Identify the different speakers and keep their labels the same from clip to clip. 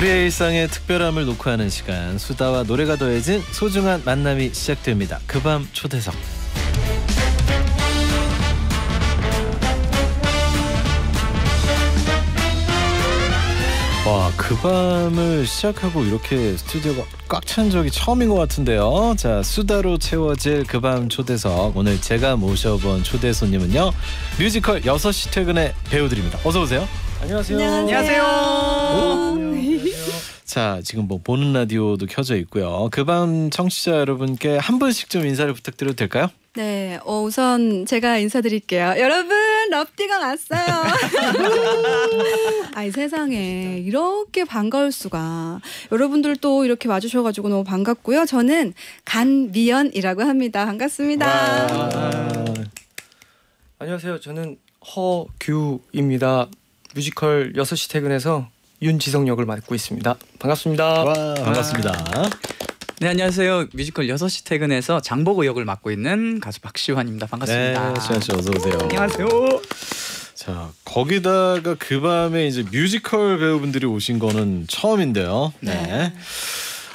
Speaker 1: 우리의 일상에 특별함을 놓고 하는 시간 수다와 노래가 더해진 소중한 만남이 시작됩니다. 그 밤 초대석. 와, 그 밤을 시작하고 이렇게 스튜디오가 꽉 찬 적이 처음인 것 같은데요. 자, 수다로 채워질 그 밤 초대석. 오늘 제가 모셔본 초대 손님은요. 뮤지컬 6시 퇴근의 배우들입니다. 어서 오세요.
Speaker 2: 안녕하세요.
Speaker 3: 안녕하세요.
Speaker 1: 자, 지금 뭐 보는 라디오도 켜져 있고요. 그 밤 청취자 여러분께 한 분씩 좀 인사를 부탁드려도 될까요?
Speaker 3: 네, 어, 우선 제가 인사드릴게요. 여러분, 럽디가 왔어요. 아이 세상에 이렇게 반가울 수가. 여러분들 또 이렇게 와주셔가지고 너무 반갑고요. 저는 간미연이라고 합니다. 반갑습니다.
Speaker 2: 와. 안녕하세요. 저는 허규입니다. 뮤지컬 6시 퇴근에서 윤지성 역을 맡고 있습니다. 반갑습니다.
Speaker 1: 와, 반갑습니다.
Speaker 4: 네 안녕하세요 뮤지컬 6시 퇴근에서 장보고 역을 맡고 있는 가수 박시환입니다 반갑습니다
Speaker 1: 네, 시환 씨 어서 오세요.
Speaker 4: 안녕하세요
Speaker 1: 자, 거기다가 그 밤에 이제 뮤지컬 배우분들이 오신 거는 처음인데요. 네.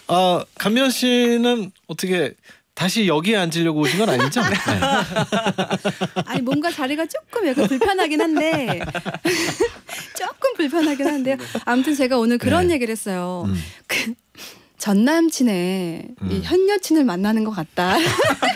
Speaker 1: 아, 간미연 씨는 어떻게 다시 여기에 앉으려고 오신 건 아니죠? 네.
Speaker 3: 아니 뭔가 자리가 조금 약간 불편하긴 한데 조금 불편하긴 한데요. 아무튼 제가 오늘 그런
Speaker 1: 네.
Speaker 3: 얘기를 했어요.
Speaker 1: 음.
Speaker 3: 그 전 남친의
Speaker 1: 음.
Speaker 3: 이현 여친을 만나는 것 같다.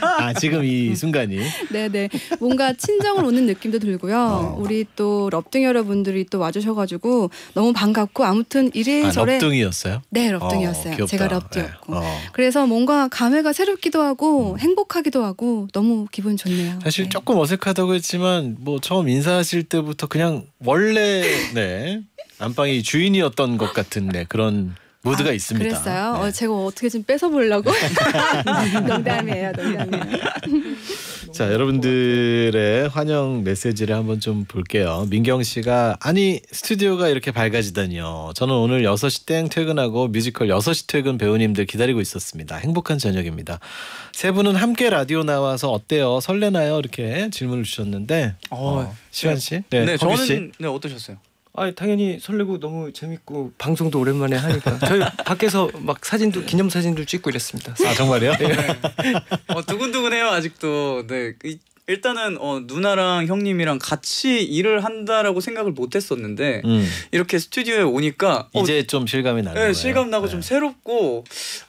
Speaker 1: 아, 지금 이 순간이
Speaker 3: 네네 뭔가 친정을 오는 느낌도 들고요.
Speaker 1: 어.
Speaker 3: 우리 또 럽등 여러분들이 또 와주셔가지고 너무 반갑고 아무튼
Speaker 1: 아,
Speaker 3: 이래저래
Speaker 1: 럽둥이었어요?
Speaker 3: 네 럽등이었어요.
Speaker 1: 어.
Speaker 3: 제가 럽등이었고
Speaker 1: 네. 어.
Speaker 3: 그래서 뭔가 감회가 새롭기도 하고 행복하기도 하고 너무 기분 좋네요.
Speaker 1: 사실
Speaker 3: 네.
Speaker 1: 조금 어색하다고 했지만 뭐 처음 인사하실 때부터 그냥 원래 네 안방이 주인이었던 것 같은 네, 그런 무드가
Speaker 3: 아,
Speaker 1: 있습니다.
Speaker 3: 그랬어요.
Speaker 1: 네.
Speaker 3: 어, 제가 어떻게 좀 뺏어 보려고 농담이에요, 농담이에요.
Speaker 1: 자 여러분들의 환영 메시지를 한번 좀 볼게요. 민경 씨가 아니 스튜디오가 이렇게 밝아지다니요. 저는 오늘 6시 땡 퇴근하고 뮤지컬 6시 퇴근 배우님들 기다리고 있었습니다. 행복한 저녁입니다. 세 분은 함께 라디오 나와서 어때요? 설레나요? 이렇게 질문을 주셨는데
Speaker 4: 어,
Speaker 1: 어, 시환 씨?
Speaker 4: 네,
Speaker 1: 네, 허규 씨?
Speaker 4: 저는 네 어떠셨어요?
Speaker 2: 아, 당연히 설레고 너무 재밌고 방송도 오랜만에 하니까 저희 밖에서 막 사진도 기념 사진도 찍고 이랬습니다.
Speaker 1: 아 정말요?
Speaker 4: 어, 두근두근해요 아직도 네 이- 일단은 어, 누나랑 형님이랑 같이 일을 한다라고 생각을 못했었는데
Speaker 1: 음,
Speaker 4: 이렇게 스튜디오에 오니까 어,
Speaker 1: 이제 좀 실감이 나는
Speaker 4: 네,
Speaker 1: 거예요.
Speaker 4: 실감 나고
Speaker 1: 네.
Speaker 4: 좀 새롭고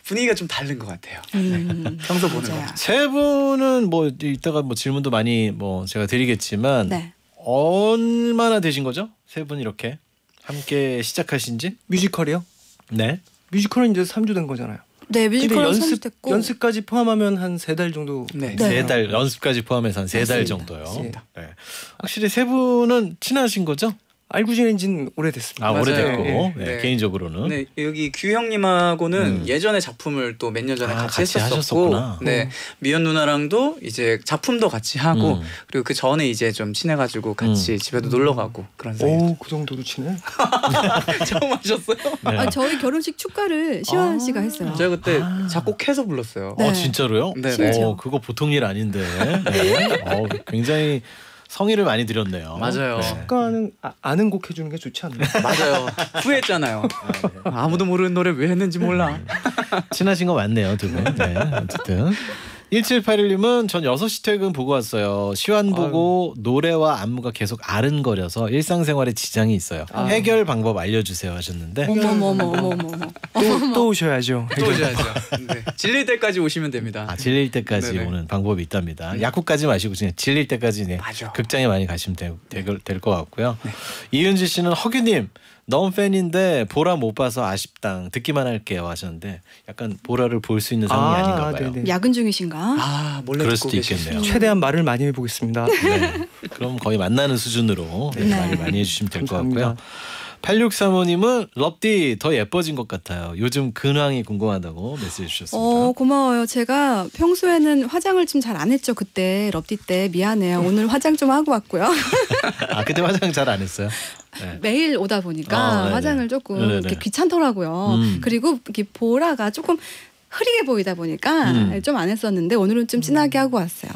Speaker 4: 분위기가 좀 다른 것 같아요
Speaker 3: 음,
Speaker 4: 평소 보는. 거랑
Speaker 1: 세 분은 뭐 이따가 뭐 질문도 많이 뭐 제가 드리겠지만
Speaker 3: 네.
Speaker 1: 얼마나 되신 거죠? 세 분 이렇게 함께 시작하신 지?
Speaker 2: 뮤지컬이요?
Speaker 1: 네.
Speaker 2: 뮤지컬은 이제 3주 된 거잖아요.
Speaker 3: 네, 뮤지컬
Speaker 2: 연습
Speaker 3: 선수됐고
Speaker 2: 연습까지 포함하면 한 세 달 정도.
Speaker 4: 네.
Speaker 3: 네.
Speaker 1: 세달 연습까지 포함해서 한 세 달. 정도요.
Speaker 2: 맞습니다.
Speaker 1: 네. 확실히 세 분은 친하신 거죠?
Speaker 2: 알고 지낸 지는 오래됐습니다.
Speaker 1: 아
Speaker 4: 맞아요.
Speaker 1: 오래됐고
Speaker 2: 네,
Speaker 1: 네,
Speaker 4: 네.
Speaker 1: 개인적으로는
Speaker 4: 네 여기 규 형님하고는
Speaker 1: 음.
Speaker 4: 예전에 작품을 또 몇 년 전에
Speaker 1: 아,
Speaker 4: 같이,
Speaker 1: 같이
Speaker 4: 했었었고
Speaker 1: 하셨었구나.
Speaker 4: 네 미연 누나랑도 이제 작품도 같이 하고
Speaker 1: 음.
Speaker 4: 그리고 그 전에 이제 좀 친해가지고 같이 집에도 놀러 가고 그런 사이
Speaker 2: 오, 그 정도로 친해?
Speaker 4: 처음 하셨어요?
Speaker 1: 네.
Speaker 3: 아, 저희 결혼식 축가를 시원 씨가 했어요.
Speaker 4: 제가 그때
Speaker 1: 아.
Speaker 4: 작곡해서 불렀어요.
Speaker 3: 네.
Speaker 1: 어 진짜로요?
Speaker 4: 네,
Speaker 3: 네.
Speaker 1: 어, 그거 보통 일 아닌데. 네. 어, 굉장히 성의를 많이 들였네요.
Speaker 4: 맞아요.
Speaker 1: 네.
Speaker 2: 축가는 아, 아는 곡 해주는 게 좋지 않나요?
Speaker 4: 맞아요. 후회했잖아요. 아무도 모르는 노래 왜 했는지 몰라.
Speaker 1: 친하신 거 맞네요, 두 분. 네, 어쨌든. 1781님은 전 6시 퇴근 보고 왔어요. 시환 보고 노래와 안무가 계속 아른거려서 일상생활에 지장이 있어요.
Speaker 2: 아.
Speaker 1: 해결 방법 알려주세요 하셨는데.
Speaker 2: 또, 또 오셔야죠.
Speaker 4: 또 오셔야죠. 네. 질릴 때까지 오시면 됩니다.
Speaker 1: 아, 질릴 때까지
Speaker 4: 네네.
Speaker 1: 오는 방법이 있답니다. 약국까지 마시고 그냥 질릴 때까지 네. 극장에 많이 가시면 될 것 같고요. 이은지 씨는 허규님 너무 팬인데 보라 못 봐서 아쉽당 듣기만 할게요 하셨는데 약간 보라를 볼 수 있는 상황이 아, 닌가 봐요.
Speaker 2: 네네.
Speaker 3: 야근 중이신가?
Speaker 4: 아 몰래
Speaker 1: 그럴
Speaker 4: 듣고
Speaker 1: 수도 있겠네요.
Speaker 4: 수-
Speaker 2: 최대한 말을 많이 해보겠습니다.
Speaker 1: 네. 그럼 거의 만나는 수준으로 네,
Speaker 3: 네.
Speaker 1: 말을 많이 해주시면 될 것. 같고요. 8635님은 럽디 더 예뻐진 것 같아요. 요즘 근황이 궁금하다고 메시지 주셨습니다.
Speaker 3: 어 고마워요. 제가 평소에는 화장을 좀 잘 안 했죠. 그때 럽디 때 미안해요. 오늘 화장 좀 하고 왔고요.
Speaker 1: 아 그때 화장 잘 안 했어요? 네.
Speaker 3: 매일 오다 보니까
Speaker 1: 아, 네네.
Speaker 3: 화장을 조금
Speaker 1: 네네네.
Speaker 3: 이렇게 귀찮더라고요.
Speaker 1: 음.
Speaker 3: 그리고 이렇게 보라가 조금 흐리게 보이다 보니까
Speaker 1: 음.
Speaker 3: 좀안 했었는데 오늘은 좀 진하게 하고 왔어요.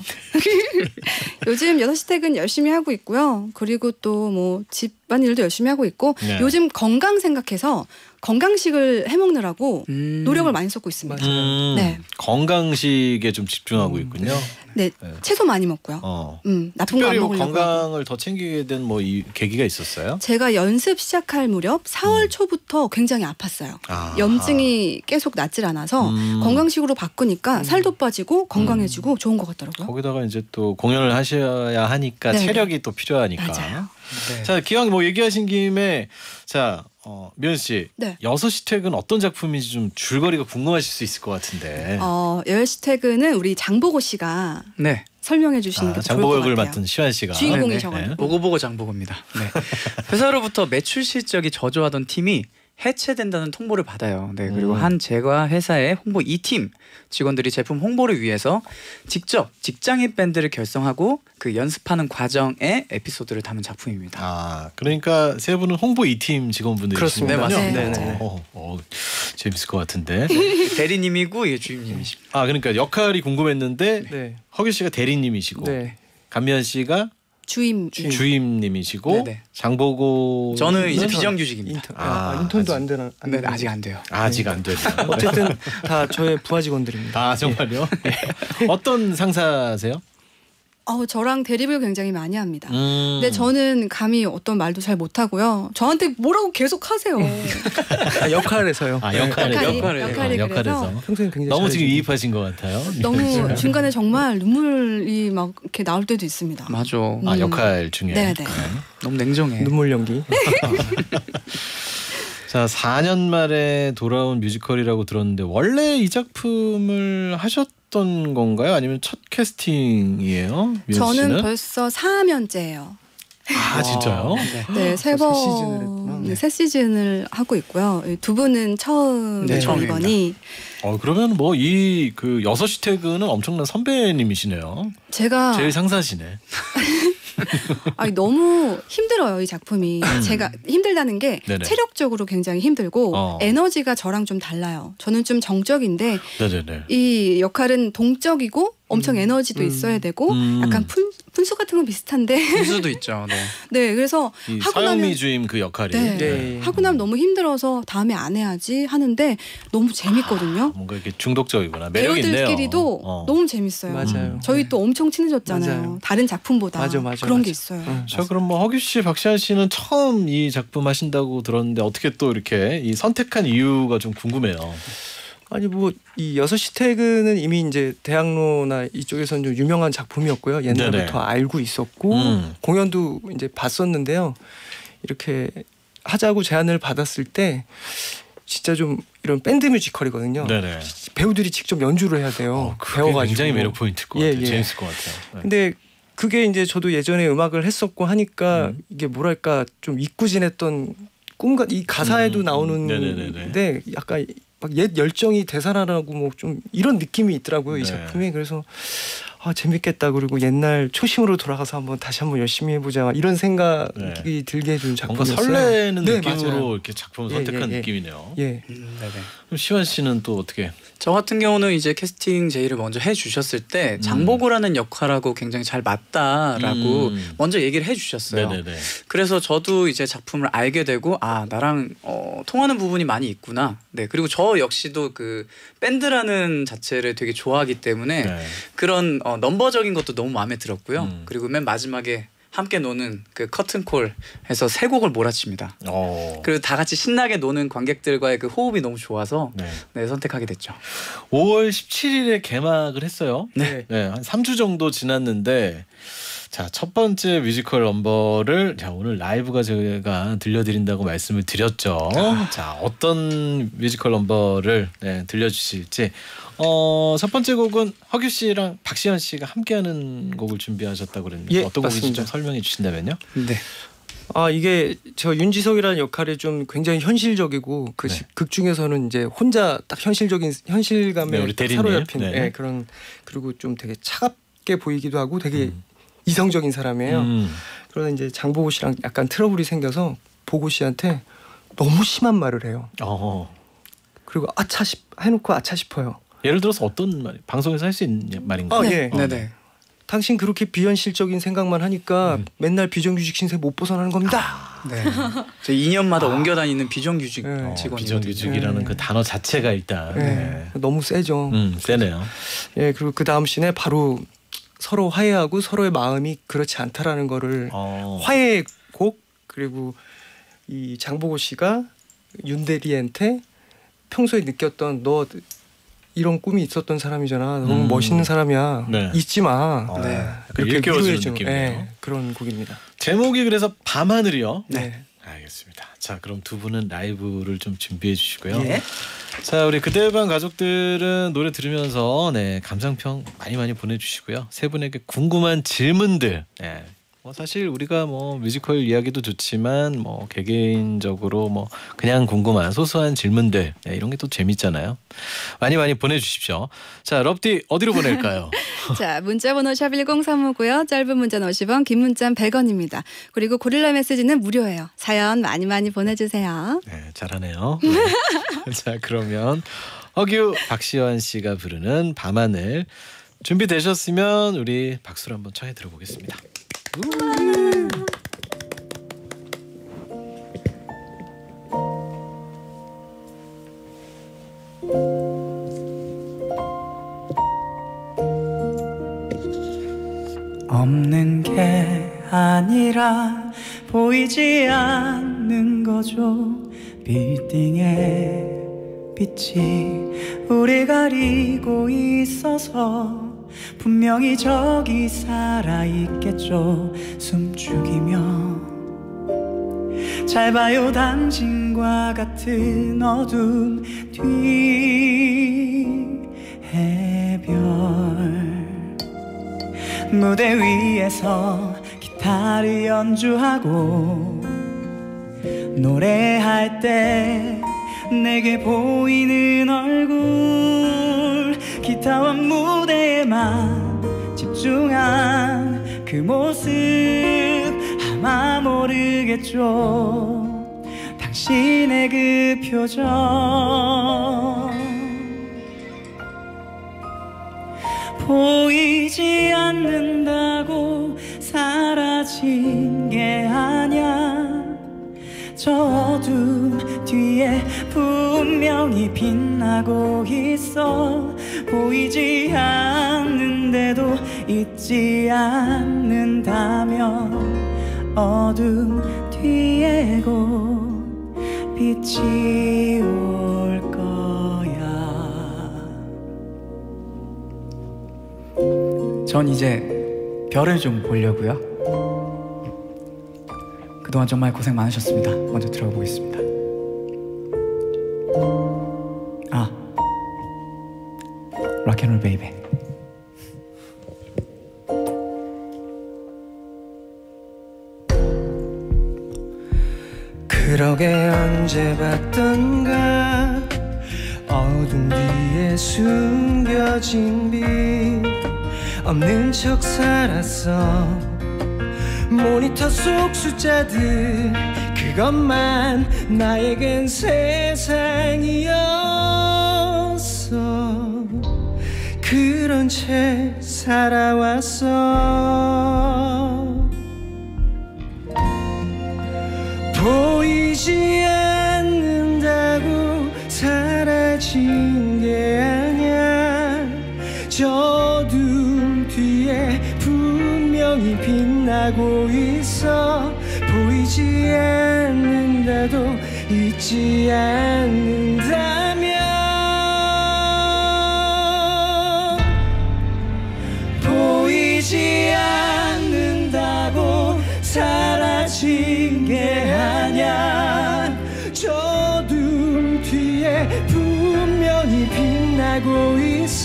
Speaker 3: 요즘 6시 퇴근 열심히 하고 있고요. 그리고 또 뭐집 집안일도 열심히 하고 있고
Speaker 1: 네.
Speaker 3: 요즘 건강 생각해서 건강식을 해먹느라고
Speaker 4: 음.
Speaker 3: 노력을 많이 쏟고 있습니다.
Speaker 1: 음,
Speaker 3: 네.
Speaker 1: 건강식에 좀 집중하고
Speaker 2: 음,
Speaker 1: 있군요.
Speaker 3: 네,
Speaker 1: 네.
Speaker 3: 채소 많이 먹고요.
Speaker 1: 어.
Speaker 3: 음, 나쁜 거안
Speaker 1: 특별히 뭐
Speaker 3: 먹으려고.
Speaker 1: 건강을 더 챙기게 된 뭐 이 계기가 있었어요?
Speaker 3: 제가 연습 시작할 무렵 4월
Speaker 1: 음.
Speaker 3: 초부터 굉장히 아팠어요.
Speaker 1: 아.
Speaker 3: 염증이 계속 낫질 않아서
Speaker 1: 음.
Speaker 3: 건강식으로 바꾸니까
Speaker 2: 음.
Speaker 3: 살도 빠지고 건강해지고 좋은 것 같더라고요.
Speaker 1: 거기다가 이제 또 공연을 하셔야 하니까
Speaker 3: 네,
Speaker 1: 체력이 또 필요하니까.
Speaker 3: 맞아요.
Speaker 4: 네.
Speaker 1: 자, 기왕 뭐 얘기하신 김에 자, 어, 미연 씨.
Speaker 3: 네.
Speaker 1: 여섯 시 퇴근 어떤 작품인지 좀 줄거리가 궁금하실 수 있을 것 같은데.
Speaker 3: 어, 열시 퇴근은 우리 장보고 씨가
Speaker 4: 네.
Speaker 3: 설명해 주시는
Speaker 1: 아,
Speaker 3: 게 좋을 것
Speaker 1: 장보 역을
Speaker 3: 같아요.
Speaker 1: 맡은 시환 씨가.
Speaker 3: 주인공이셔가지고.
Speaker 1: 네.
Speaker 4: 보고 보고 장보고입니다. 네. 회사로부터 매출 실적이 저조하던 팀이 해체된다는 통보를 받아요. 네. 그리고
Speaker 1: 음.
Speaker 4: 한 제과 회사의 홍보 2팀 직원들이 제품 홍보를 위해서 직접 직장인 밴드를 결성하고 그 연습하는 과정의 에피소드를 담은 작품입니다.
Speaker 1: 아, 그러니까 세 분은 홍보 2팀 직원분들이시군요.
Speaker 4: 그렇습니다. 네, 맞습니다.
Speaker 3: 네, 맞아요.
Speaker 1: 어, 어, 재밌을 것 같은데.
Speaker 4: 대리님이고 예, 주임님이십니다.
Speaker 1: 아, 그러니까 역할이 궁금했는데
Speaker 2: 네.
Speaker 1: 허규 씨가 대리님이시고
Speaker 2: 네.
Speaker 1: 감미연 씨가
Speaker 3: 주임.
Speaker 2: 주임.
Speaker 1: 주임 님이시고
Speaker 4: 네네.
Speaker 1: 장보고
Speaker 4: 저는 이제. 비정규직입니다.
Speaker 2: 인턴.
Speaker 1: 아,
Speaker 2: 아, 인턴도
Speaker 1: 아직.
Speaker 2: 안 되나? 안
Speaker 4: 네,
Speaker 2: 되나?
Speaker 4: 아직 안 돼요.
Speaker 1: 아직 안 되네요.
Speaker 2: 어쨌든 다 저의 부하 직원들입니다.
Speaker 1: 아 정말요? 예. 어떤 상사세요?
Speaker 3: 어, 저랑 대립을 굉장히 많이 합니다.
Speaker 1: 음.
Speaker 3: 근데 저는 감히 어떤 말도 잘 못하고요. 저한테 뭐라고 계속 하세요.
Speaker 2: 아, 역할에서요.
Speaker 1: 아
Speaker 2: 네.
Speaker 1: 역할에
Speaker 3: 역할이,
Speaker 4: 역할에,
Speaker 3: 역할이
Speaker 1: 아,
Speaker 3: 그래서
Speaker 1: 역할에서
Speaker 2: 평소에 굉장히
Speaker 1: 너무 지금. 이입하신 것 같아요.
Speaker 3: 너무 중간에 정말 눈물이 막 이렇게 나올 때도 있습니다.
Speaker 4: 맞아.
Speaker 3: 음.
Speaker 1: 아 역할 중에.
Speaker 3: 네, 네.
Speaker 4: 너무 냉정해.
Speaker 2: 눈물 연기.
Speaker 1: 자 4년 만에 돌아온 뮤지컬이라고 들었는데 원래 이 작품을 하셨던 건가요? 아니면 첫 캐스팅이에요?
Speaker 3: 저는? 벌써 4년째예요.
Speaker 1: 아 진짜요?
Speaker 4: 네.
Speaker 3: 네, 세
Speaker 2: 벌써
Speaker 3: 번,
Speaker 2: 세 시즌을 했구나.
Speaker 3: 네, 세 시즌을 하고 있고요. 이두 분은 처음
Speaker 4: 네,
Speaker 3: 이번이
Speaker 1: 어 그러면 뭐 이 그 여섯 시 퇴근은 엄청난 선배님이시네요.
Speaker 3: 제가
Speaker 1: 제일 상사시네.
Speaker 3: 아니, 너무 힘들어요 이 작품이. 제가 힘들다는 게
Speaker 1: 음. 네네.
Speaker 3: 체력적으로 굉장히 힘들고
Speaker 1: 어.
Speaker 3: 에너지가 저랑 좀 달라요. 저는 좀 정적인데
Speaker 1: 네네네.
Speaker 3: 이 역할은 동적이고 엄청
Speaker 2: 음.
Speaker 3: 에너지도
Speaker 2: 음.
Speaker 3: 있어야 되고
Speaker 1: 음.
Speaker 3: 약간 푼, 분수 같은 건 비슷한데
Speaker 4: 분수도 있죠. 네.
Speaker 3: 네 그래서
Speaker 1: 이
Speaker 3: 하고 나면
Speaker 1: 주임 그 역할이
Speaker 3: 네.
Speaker 2: 네.
Speaker 3: 하고 나면 너무 힘들어서 다음에 안 해야지 하는데 너무 재밌거든요.
Speaker 1: 뭔가 이렇게 중독적이구나. 아, 매력 있네요.
Speaker 3: 배우들끼리도
Speaker 1: 어.
Speaker 3: 너무 재밌어요.
Speaker 2: 맞아요.
Speaker 3: 저희 또 엄청 친해졌잖아요.
Speaker 2: 맞아요.
Speaker 3: 다른 작품보다
Speaker 2: 맞아, 맞아,
Speaker 3: 그런
Speaker 2: 맞아.
Speaker 3: 게 있어요.
Speaker 2: 응.
Speaker 1: 자 그럼 뭐 허규 씨, 박시환 씨는 처음 이 작품 하신다고 들었는데 어떻게 또 이렇게 이 선택한 이유가 좀 궁금해요.
Speaker 2: 아니 뭐 이 여섯 시 퇴근은 이미 이제 대학로나 이쪽에서는 좀 유명한 작품이었고요. 옛날부터
Speaker 1: 네네.
Speaker 2: 알고 있었고
Speaker 1: 음.
Speaker 2: 공연도 이제 봤었는데요. 이렇게 하자고 제안을 받았을 때 진짜 좀 이런 밴드 뮤지컬이거든요.
Speaker 1: 네네.
Speaker 2: 배우들이 직접 연주를 해야 돼요.
Speaker 1: 어,
Speaker 2: 배워가지고
Speaker 1: 굉장히 매력 포인트일 것
Speaker 2: 예,
Speaker 1: 같아요.
Speaker 2: 예.
Speaker 1: 재밌을 것 같아요. 네.
Speaker 2: 근데 그게 이제 저도 예전에 음악을 했었고 하니까
Speaker 1: 음.
Speaker 2: 이게 뭐랄까 좀 잊구진했던 꿈과 이 가사에도
Speaker 1: 음,
Speaker 2: 나오는
Speaker 1: 네네네네.
Speaker 2: 데 약간 막 옛 열정이 되살아나고 뭐 좀 이런 느낌이 있더라고요 이
Speaker 1: 네.
Speaker 2: 작품이 그래서 아 재밌겠다 그리고 옛날 초심으로 돌아가서 한번 다시 한번 열심히 해보자 이런 생각이
Speaker 1: 네.
Speaker 2: 들게 해준
Speaker 1: 뭔가
Speaker 2: 작품이었어요.
Speaker 1: 설레는
Speaker 2: 네,
Speaker 1: 느낌으로
Speaker 2: 맞아요.
Speaker 1: 이렇게 작품을
Speaker 2: 예,
Speaker 1: 선택한
Speaker 2: 예, 예.
Speaker 1: 느낌이네요.
Speaker 2: 예.
Speaker 4: 음, 네네.
Speaker 1: 그럼 시환 씨는 또 어떻게?
Speaker 4: 저 같은 경우는 이제 캐스팅 제의를 먼저 해주셨을 때
Speaker 1: 음.
Speaker 4: 장보고라는 역할하고 굉장히 잘 맞다라고
Speaker 1: 음.
Speaker 4: 먼저 얘기를 해주셨어요.
Speaker 1: 네네네.
Speaker 4: 그래서 저도 이제 작품을 알게 되고 아 나랑 어, 통하는 부분이 많이 있구나. 네 그리고 저 역시도 그 밴드라는 자체를 되게 좋아하기 때문에
Speaker 1: 네.
Speaker 4: 그런 어, 넘버적인 것도 너무 마음에 들었고요.
Speaker 1: 음.
Speaker 4: 그리고 맨 마지막에 함께 노는 그 커튼콜에서 세 곡을 몰아칩니다.
Speaker 1: 어.
Speaker 4: 그리고 다 같이 신나게 노는 관객들과의 그 호흡이 너무 좋아서
Speaker 1: 네.
Speaker 4: 네 선택하게 됐죠.
Speaker 1: 5월 17일에 개막을 했어요.
Speaker 2: 네.
Speaker 1: 네, 한 3주 정도 지났는데 자, 첫 번째 뮤지컬 넘버를 자, 오늘 라이브가 저희가 들려드린다고 말씀을 드렸죠. 자, 어떤 뮤지컬 넘버를 네, 들려주실지. 어, 첫 번째 곡은 허규 씨랑 박시환 씨가 함께하는 곡을 준비하셨다고 그랬는데
Speaker 2: 예,
Speaker 1: 어떤 곡인지. 좀 설명해 주신다면요?
Speaker 4: 네.
Speaker 2: 아 이게 저 윤지석이라는 역할이 좀 굉장히 현실적이고 그
Speaker 1: 네.
Speaker 2: 극 중에서는 이제 혼자 딱 현실적인 현실감에
Speaker 1: 네.
Speaker 2: 사로잡힌
Speaker 1: 네.
Speaker 2: 예, 그런 그리고 좀 되게 차갑게 보이기도 하고 되게
Speaker 1: 음.
Speaker 2: 이성적인 사람이에요.
Speaker 1: 음.
Speaker 2: 그러다 이제 장보고 씨랑 약간 트러블이 생겨서 보고 씨한테 너무 심한 말을 해요.
Speaker 1: 어.
Speaker 2: 그리고 아차 싶 해놓고 아차 싶어요.
Speaker 1: 예를 들어서 어떤 말 방송에서 할 수 있는 말인가요?
Speaker 2: 아
Speaker 3: 네.
Speaker 2: 예.
Speaker 1: 어.
Speaker 4: 네네.
Speaker 2: 당신 그렇게 비현실적인 생각만 하니까
Speaker 1: 음.
Speaker 2: 맨날 비정규직 신세 못 벗어나는 겁니다.
Speaker 4: 네. 저 2년마다 옮겨 다니는 비정규직
Speaker 2: 네.
Speaker 1: 어,
Speaker 4: 직원이
Speaker 1: 비정규직이라는
Speaker 2: 네.
Speaker 1: 그 단어 자체가 일단
Speaker 2: 네.
Speaker 1: 네.
Speaker 2: 너무 세죠.
Speaker 1: 음 세네요.
Speaker 2: 예, 그리고 그 다음 씬에 바로 서로 화해하고 서로의 마음이 그렇지 않다라는 거를
Speaker 1: 어.
Speaker 2: 화해의 곡 그리고 이 장보고 씨가 윤대리한테 평소에 느꼈던 너 이런 꿈이 있었던 사람이잖아. 너무
Speaker 1: 음.
Speaker 2: 멋있는 사람이야.
Speaker 1: 네.
Speaker 2: 잊지 마.
Speaker 1: 어,
Speaker 4: 네.
Speaker 2: 그렇게 위로해주는. 예, 그런 곡입니다.
Speaker 1: 제목이 그래서 밤하늘이요.
Speaker 2: 네.
Speaker 1: 알겠습니다. 자 그럼 두 분은 라이브를 좀 준비해 주시고요.
Speaker 4: 예.
Speaker 1: 자 우리 그대의 방 가족들은 노래 들으면서 네 감상평 많이 많이 보내 주시고요. 세 분에게 궁금한 질문들. 네. 뭐 사실 우리가 뭐 뮤지컬 이야기도 좋지만 뭐 개개인적으로 뭐 그냥 궁금한 소소한 질문들 네, 이런 게 또 재밌잖아요. 많이 많이 보내주십시오. 자 럽디 어디로 보낼까요?
Speaker 3: 자, 문자번호 샵 1035고요. 짧은 문자는 50원, 긴 문자는 100원입니다. 그리고 고릴라 메시지는 무료예요. 사연 많이 많이 보내주세요.
Speaker 1: 네 잘하네요. 네. 자 그러면 허규 박시원 씨가 부르는 밤하늘 준비되셨으면 우리 박수를 한번 청해 들어보겠습니다.
Speaker 4: 없는 게 아니라 보이지 않는 거죠. 빌딩의 빛이 우리 가리고 있어서 분명히 저기 살아있겠죠. 숨죽이며 잘 봐요 당신과 같은 어둠 뒤 해별. 무대 위에서 기타를 연주하고 노래할 때 내게 보이는 얼굴 기타와 무 대에만 집중한 그 모습 아마 모르겠죠. 당신의 그 표정 보이지 않는다고 사라진 게 아냐 저 어둠 뒤에 분명히 빛나고 있어 보이지 않는데도 잊지 않는다면 어둠 뒤에 곧 빛이 올 거야 전 이제 별을 좀 보려고요. 그동안 정말 고생 많으셨습니다. 먼저 들어가 보겠습니다. 락앤롤 베이비.
Speaker 2: 그러게 언제 봤던가 어둠 뒤에 숨겨진 빛 없는 척 살았어 모니터 속 숫자들 그것만 나에겐 세상이었어 그런 채 살아왔어. 보이지 않는다고 사라진 게 아니야. 저 어둠 뒤에 분명히 빛나고 있어. 보이지 않는다도 잊지 않는다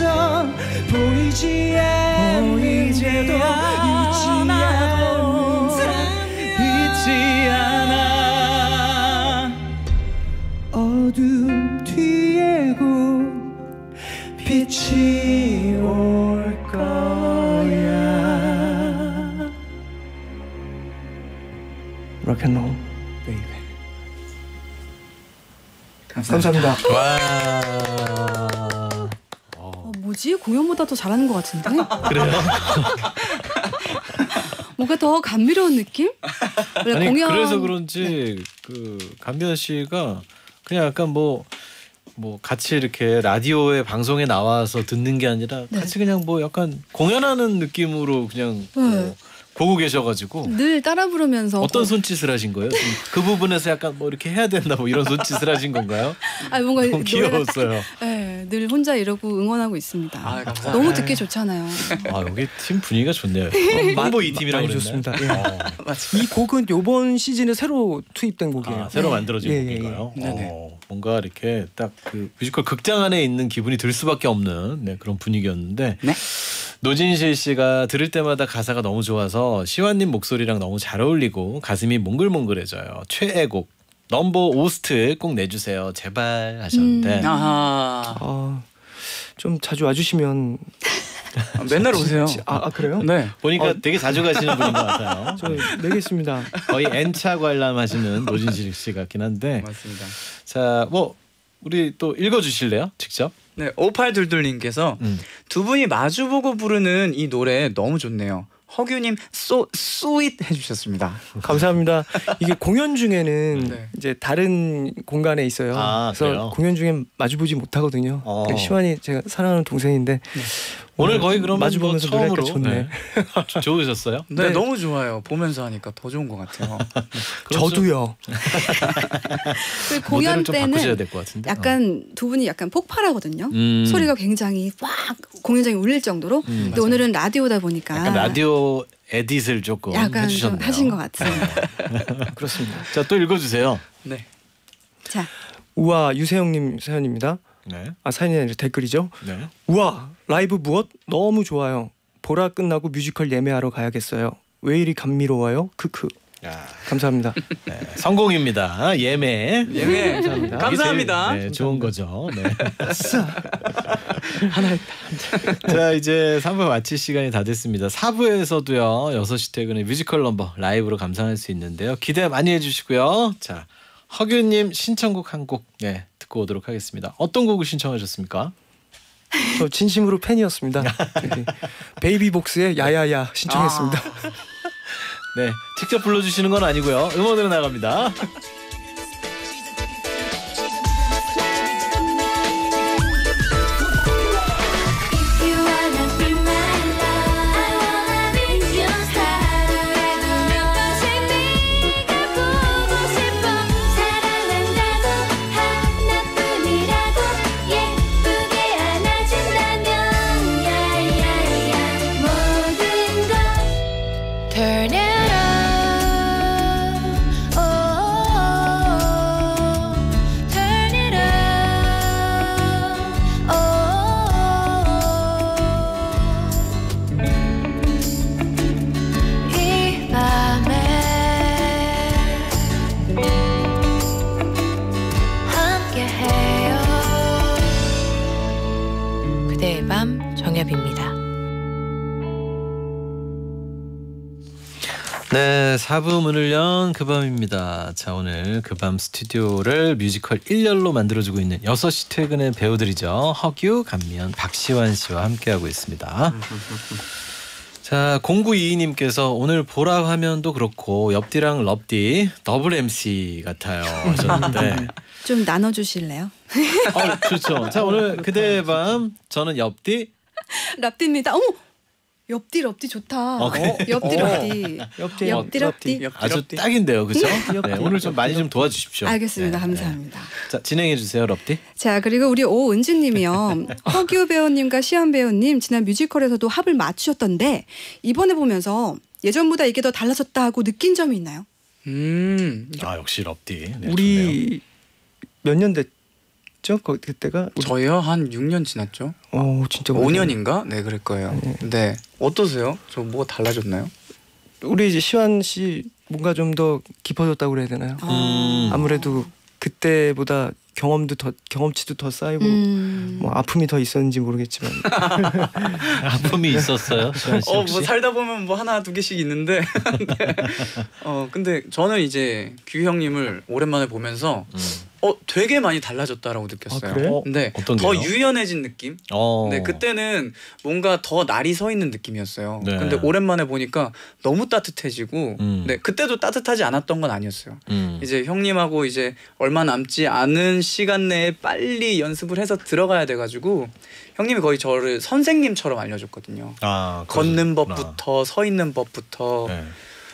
Speaker 2: 있어 보이지 않는데도 잊지 않는다면
Speaker 4: 않아.
Speaker 2: 어둠 뒤에 곧 빛이 올 거야. 락앤롤 베이비 감사합니다.
Speaker 1: 와.
Speaker 3: 어, 뭐지 공연보다 더 잘하는 것 같은데?
Speaker 1: 그래요?
Speaker 3: 뭔가 더 감미로운 느낌?
Speaker 1: 아니
Speaker 3: 공연
Speaker 1: 그래서 그런지 그 감미연 씨가 그냥 약간 뭐. 뭐 같이 이렇게 라디오에 방송에 나와서 듣는 게 아니라
Speaker 3: 네.
Speaker 1: 같이 그냥 뭐 약간 공연하는 느낌으로 그냥
Speaker 3: 네.
Speaker 1: 뭐 보고 계셔가지고
Speaker 3: 늘 따라 부르면서
Speaker 1: 어떤 손짓을 하신 거예요? 그 부분에서 약간 뭐 이렇게 해야 된다 뭐 이런 손짓을 하신 건가요?
Speaker 3: 아 뭔가
Speaker 1: 너무 귀여웠어요.
Speaker 3: 네, 늘 혼자 이러고 응원하고 있습니다.
Speaker 4: 아, 감사합니다.
Speaker 3: 너무 듣기 좋잖아요.
Speaker 1: 아 여기 팀 분위기가 좋네요. 홍보 이 팀이라고
Speaker 2: 많이
Speaker 1: 그랬나요?
Speaker 2: 좋습니다. 예.
Speaker 1: 어.
Speaker 2: 이 곡은 요번 시즌에 새로 투입된 곡이에요.
Speaker 1: 아, 새로
Speaker 3: 네.
Speaker 1: 만들어진
Speaker 2: 예, 예,
Speaker 1: 곡인가요?
Speaker 4: 예. 네네.
Speaker 1: 어, 뭔가 이렇게 딱 그 뮤지컬 극장 안에 있는 기분이 들 수밖에 없는 네, 그런 분위기였는데
Speaker 4: 네.
Speaker 1: 노진실 씨가 들을 때마다 가사가 너무 좋아서 시완님 목소리랑 너무 잘 어울리고 가슴이 몽글몽글해져요. 최애곡 넘버 OST 꼭 내주세요 제발 하셨는데
Speaker 3: 음.
Speaker 4: 아하.
Speaker 2: 아, 좀 자주 와주시면
Speaker 4: 아, 맨날 오세요.
Speaker 2: 지- 아, 아 그래요?
Speaker 4: 네.
Speaker 1: 보니까
Speaker 2: 어.
Speaker 1: 되게 자주 가시는 분인 것 같아요.
Speaker 2: 저 내겠습니다.
Speaker 1: 거의 N차 관람하시는 노진실 씨 같긴 한데
Speaker 4: 맞습니다.
Speaker 1: 자 뭐 우리 또 읽어주실래요? 직접?
Speaker 4: 네, 오팔둘둘님께서
Speaker 1: 음.
Speaker 4: 두 분이 마주보고 부르는 이 노래 너무 좋네요. 허규님 so sweet 해주셨습니다.
Speaker 2: 감사합니다. 이게 공연 중에는
Speaker 4: 네.
Speaker 2: 이제 다른 공간에 있어요.
Speaker 1: 아,
Speaker 2: 그래서
Speaker 1: 그래요?
Speaker 2: 공연 중엔 마주보지 못하거든요.
Speaker 1: 어.
Speaker 2: 그 시완이 제가 사랑하는 동생인데
Speaker 1: 오늘 거의 그러면
Speaker 2: 마주
Speaker 1: 뭐
Speaker 2: 보면서
Speaker 1: 처음으로
Speaker 2: 좋네.
Speaker 1: 네. 좋으셨어요?
Speaker 4: 네,
Speaker 2: 네.
Speaker 4: 너무 좋아요. 보면서 하니까 더 좋은 것 같아요.
Speaker 2: 저도요.
Speaker 3: 그 공연
Speaker 1: 바꾸셔야
Speaker 3: 때는
Speaker 1: 될것 같은데.
Speaker 3: 약간 두 분이 약간 폭발하거든요.
Speaker 1: 어. 음.
Speaker 3: 소리가 굉장히 꽉 공연장에 울릴 정도로.
Speaker 1: 음,
Speaker 3: 근데 오늘은 라디오다 보니까
Speaker 1: 약간 radio edit을 조금 해주셨네요.
Speaker 3: 하신 것 같습니다.
Speaker 2: 그렇습니다.
Speaker 1: 자 또 읽어주세요.
Speaker 4: 네.
Speaker 3: 자,
Speaker 2: 우와 유세영님 사연입니다.
Speaker 1: 네.
Speaker 2: 아 사연이 아니라 댓글이죠.
Speaker 1: 네.
Speaker 2: 우와 라이브 무엇 너무 좋아요. 보라 끝나고 뮤지컬 예매하러 가야겠어요. 왜 이리 감미로워요? 크크.
Speaker 1: 야,
Speaker 2: 감사합니다.
Speaker 1: 네. 성공입니다. 예매.
Speaker 4: 예매
Speaker 2: 감사합니다.
Speaker 4: 감사합니다.
Speaker 1: 제일, 네, 좋은 거죠. 네.
Speaker 2: 하나 했다.
Speaker 1: 자 이제 3부 마칠 시간이 다 됐습니다. 4부에서도요 6시 퇴근에 뮤지컬 넘버 라이브로 감상할 수 있는데요. 기대 많이 해 주시고요. 자 허규님 신청곡 한 곡 네, 듣고 오도록 하겠습니다. 어떤 곡을 신청하셨습니까?
Speaker 2: 저 진심으로 팬이었습니다. 네. 베이비복스의 야야야 신청했습니다.
Speaker 1: 네 직접 불러주시는 건 아니고요. 음원으로 나갑니다. 4부 문을 연 그밤입니다. 자, 오늘 그밤 스튜디오를 뮤지컬 1열로 만들어주고 있는 6시 퇴근의 배우들이죠. 허규, 간미연, 박시환 씨와 함께하고 있습니다. 자, 0922님께서 오늘 보라 화면도 그렇고 엽디랑 럽디 더블 MC 같아요 하셨는데
Speaker 3: 좀 나눠주실래요?
Speaker 1: 어, 좋죠. 자, 오늘 그대의 밤 저는 엽디
Speaker 3: 럽디입니다. 어머, 옆디 럽디 좋다.
Speaker 1: 어, 그래?
Speaker 3: 옆디
Speaker 2: 어.
Speaker 3: 럽디.
Speaker 2: 옆뒤
Speaker 3: 옆뒤, 옆뒤.
Speaker 1: 아주 딱인데요. 그죠?
Speaker 2: 옆디,
Speaker 1: 네, 오늘 좀 많이 좀 도와주십시오.
Speaker 3: 알겠습니다.
Speaker 1: 네,
Speaker 3: 감사합니다.
Speaker 1: 네. 자, 진행해 주세요, 럽디.
Speaker 3: 자 그리고 우리 오은주님이요 허규 배우님과 시안 배우님 지난 뮤지컬에서도 합을 맞추셨던데 이번에 보면서 예전보다 이게 더 달라졌다 하고 느낀 점이 있나요?
Speaker 4: 음.
Speaker 1: 아, 역시 럽디. 네.
Speaker 2: 우리 몇 년 됐 죠? 거 그때가
Speaker 4: 저요 한 6년 지났죠.
Speaker 2: 어 진짜 오래됐네.
Speaker 4: 5년인가? 네, 그럴 거예요. 네. 어떠세요? 저 뭐가 달라졌나요?
Speaker 2: 우리 이제 시완 씨 뭔가 좀 더 깊어졌다고 그래야 되나요?
Speaker 1: 음.
Speaker 2: 아무래도 그때보다 경험도 더 경험치도 더 쌓이고
Speaker 3: 음.
Speaker 2: 뭐 아픔이 더 있었는지 모르겠지만
Speaker 1: 아픔이 있었어요,
Speaker 4: 어? 뭐 살다 보면 뭐 하나 두 개씩 있는데. 네. 어, 근데 저는 이제 규 형님을 오랜만에 보면서
Speaker 1: 음.
Speaker 4: 어, 되게 많이 달라졌다라고 느꼈어요.
Speaker 2: 아, 그래요?
Speaker 1: 어,
Speaker 4: 네. 더? 유연해진 느낌?
Speaker 1: 어.
Speaker 4: 네, 그때는 뭔가 더 날이 서 있는 느낌이었어요.
Speaker 1: 네.
Speaker 4: 근데 오랜만에 보니까 너무 따뜻해지고,
Speaker 1: 음.
Speaker 4: 네, 그때도 따뜻하지 않았던 건 아니었어요.
Speaker 1: 음.
Speaker 4: 이제 형님하고 이제 얼마 남지 않은 시간 내에 빨리 연습을 해서 들어가야 돼가지고 형님이 거의 저를 선생님처럼 알려줬거든요.
Speaker 1: 아,
Speaker 4: 걷는. 법부터 서 있는 법부터.
Speaker 1: 네.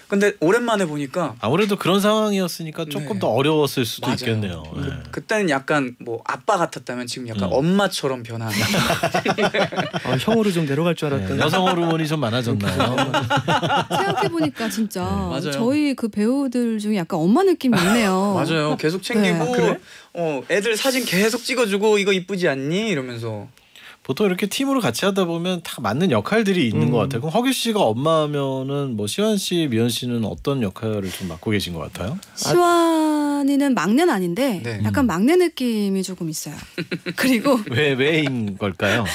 Speaker 4: 근데 오랜만에 보니까
Speaker 1: 아무래도 그런 상황이었으니까 조금
Speaker 4: 네.
Speaker 1: 더 어려웠을 수도
Speaker 4: 맞아요.
Speaker 1: 있겠네요. 네.
Speaker 4: 그 때는 약간 뭐 아빠 같았다면 지금 약간
Speaker 1: 음.
Speaker 4: 엄마처럼 변한.
Speaker 2: 아, 형으로 좀 내려갈 줄
Speaker 1: 네,
Speaker 2: 알았더니
Speaker 1: 여성 호르몬이 좀 많아졌나요?
Speaker 3: 생각해 보니까 진짜
Speaker 1: 네.
Speaker 3: 저희 그 배우들 중에 약간 엄마 느낌이 있네요.
Speaker 4: 맞아요. 계속 챙기고
Speaker 3: 네.
Speaker 2: 그래?
Speaker 4: 어 애들 사진 계속 찍어주고 이거 이쁘지 않니 이러면서
Speaker 1: 보통 이렇게 팀으로 같이 하다 보면 다 맞는 역할들이 있는
Speaker 2: 음.
Speaker 1: 것 같아요. 그럼 허규 씨가 엄마면은 뭐 시환 씨, 미연 씨는 어떤 역할을 좀 맡고 계신 것 같아요?
Speaker 3: 시완이는 막내는 아닌데
Speaker 4: 네.
Speaker 3: 약간 막내 느낌이 조금 있어요. 그리고
Speaker 1: 왜 왜인 걸까요?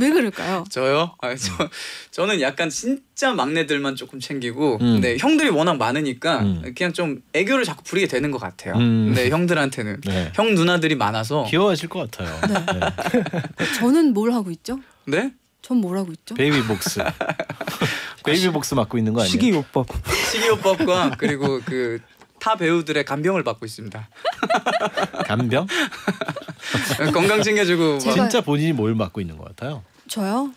Speaker 3: 왜 그럴까요?
Speaker 4: 저요? 아, 저 저는 약간 진짜 막내들만 조금 챙기고
Speaker 1: 음.
Speaker 4: 네 형들이 워낙 많으니까
Speaker 1: 음.
Speaker 4: 그냥 좀 애교를 자꾸 부리게 되는 것 같아요.
Speaker 1: 음.
Speaker 4: 네 형들한테는
Speaker 1: 네.
Speaker 4: 형 누나들이 많아서
Speaker 1: 귀여워하실 것 같아요. 네.
Speaker 3: 저는 뭘 하고 있죠?
Speaker 4: 네
Speaker 3: 전 뭘 하고 있죠?
Speaker 1: 베이비복스. 베이비복스 맡고 있는 거 아니에요?
Speaker 2: 식이요법
Speaker 4: 식이요법과 그리고 그 타 배우들의 간병을 받고 있습니다.
Speaker 1: 간병?
Speaker 4: 건강 챙겨주고 막
Speaker 3: 제가-
Speaker 1: 진짜 본인이 뭘 맡고 있는 것 같아요?
Speaker 3: 저요?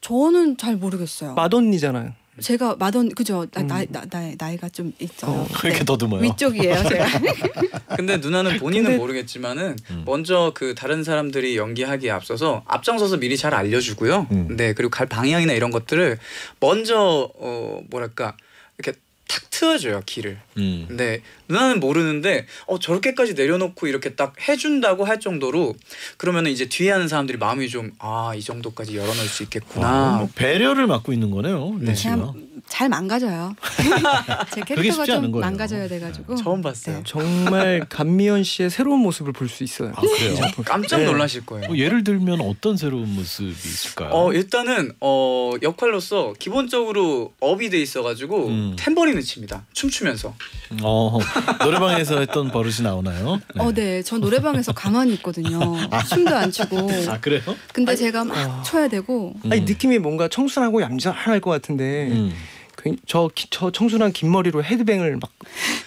Speaker 3: 저는 잘 모르겠어요.
Speaker 2: 맏언니잖아요.
Speaker 3: 제가 마던 그죠? 나,
Speaker 2: 음.
Speaker 3: 나, 나, 나, 나이가 좀 있어요.
Speaker 2: 어,
Speaker 1: 왜 이렇게
Speaker 3: 네.
Speaker 1: 더듬어요?
Speaker 3: 위쪽이에요, 제가.
Speaker 4: 근데 누나는 본인은
Speaker 2: 근데-
Speaker 4: 모르겠지만은
Speaker 1: 음.
Speaker 4: 먼저 그 다른 사람들이 연기하기에 앞서서 앞장서서 미리 잘 알려주고요.
Speaker 1: 음.
Speaker 4: 네 그리고 갈 방향이나 이런 것들을 먼저 어 뭐랄까 이렇게 탁 트어줘요 길을.
Speaker 1: 음.
Speaker 4: 네누 나는 모르는데 어 저렇게까지 내려놓고 이렇게 딱 해준다고 할 정도로 그러면은 이제 뒤에 하는 사람들이 마음이 좀 아 이 정도까지 열어놓을 수
Speaker 1: 와,
Speaker 4: 있겠구나.
Speaker 1: 뭐 배려를 맡고 있는 거네요,
Speaker 4: 네.
Speaker 3: 그냥 잘 망가져요. 제
Speaker 1: 그게
Speaker 3: 캐릭터가
Speaker 1: 쉽지 않은
Speaker 3: 좀
Speaker 1: 거예요.
Speaker 3: 망가져야 돼가지고.
Speaker 4: 처음 봤어요.
Speaker 3: 네.
Speaker 2: 정말 감미연 씨의 새로운 모습을 볼 수 있어요.
Speaker 1: 아 그래요?
Speaker 4: 깜짝
Speaker 2: 네.
Speaker 4: 놀라실 거예요.
Speaker 1: 뭐 예를 들면 어떤 새로운 모습이 있을까요?
Speaker 4: 어 일단은 어 역할로서 기본적으로 업이 돼 있어가지고
Speaker 1: 음.
Speaker 4: 탬버린을 칩니다. 춤추면서.
Speaker 1: 어, 노래방에서 했던 버릇이 나오나요?
Speaker 3: 어, 네. 저 노래방에서 가만히 있거든요. 춤도 안 추고.
Speaker 1: 아 그래요?
Speaker 3: 근데 제가 막
Speaker 2: 아.
Speaker 3: 쳐야 되고.
Speaker 2: 아니
Speaker 1: 음.
Speaker 2: 느낌이 뭔가 청순하고 얌전할 것 같은데
Speaker 1: 음.
Speaker 2: 그- 저, 기- 저 청순한 긴 머리로 헤드뱅을 막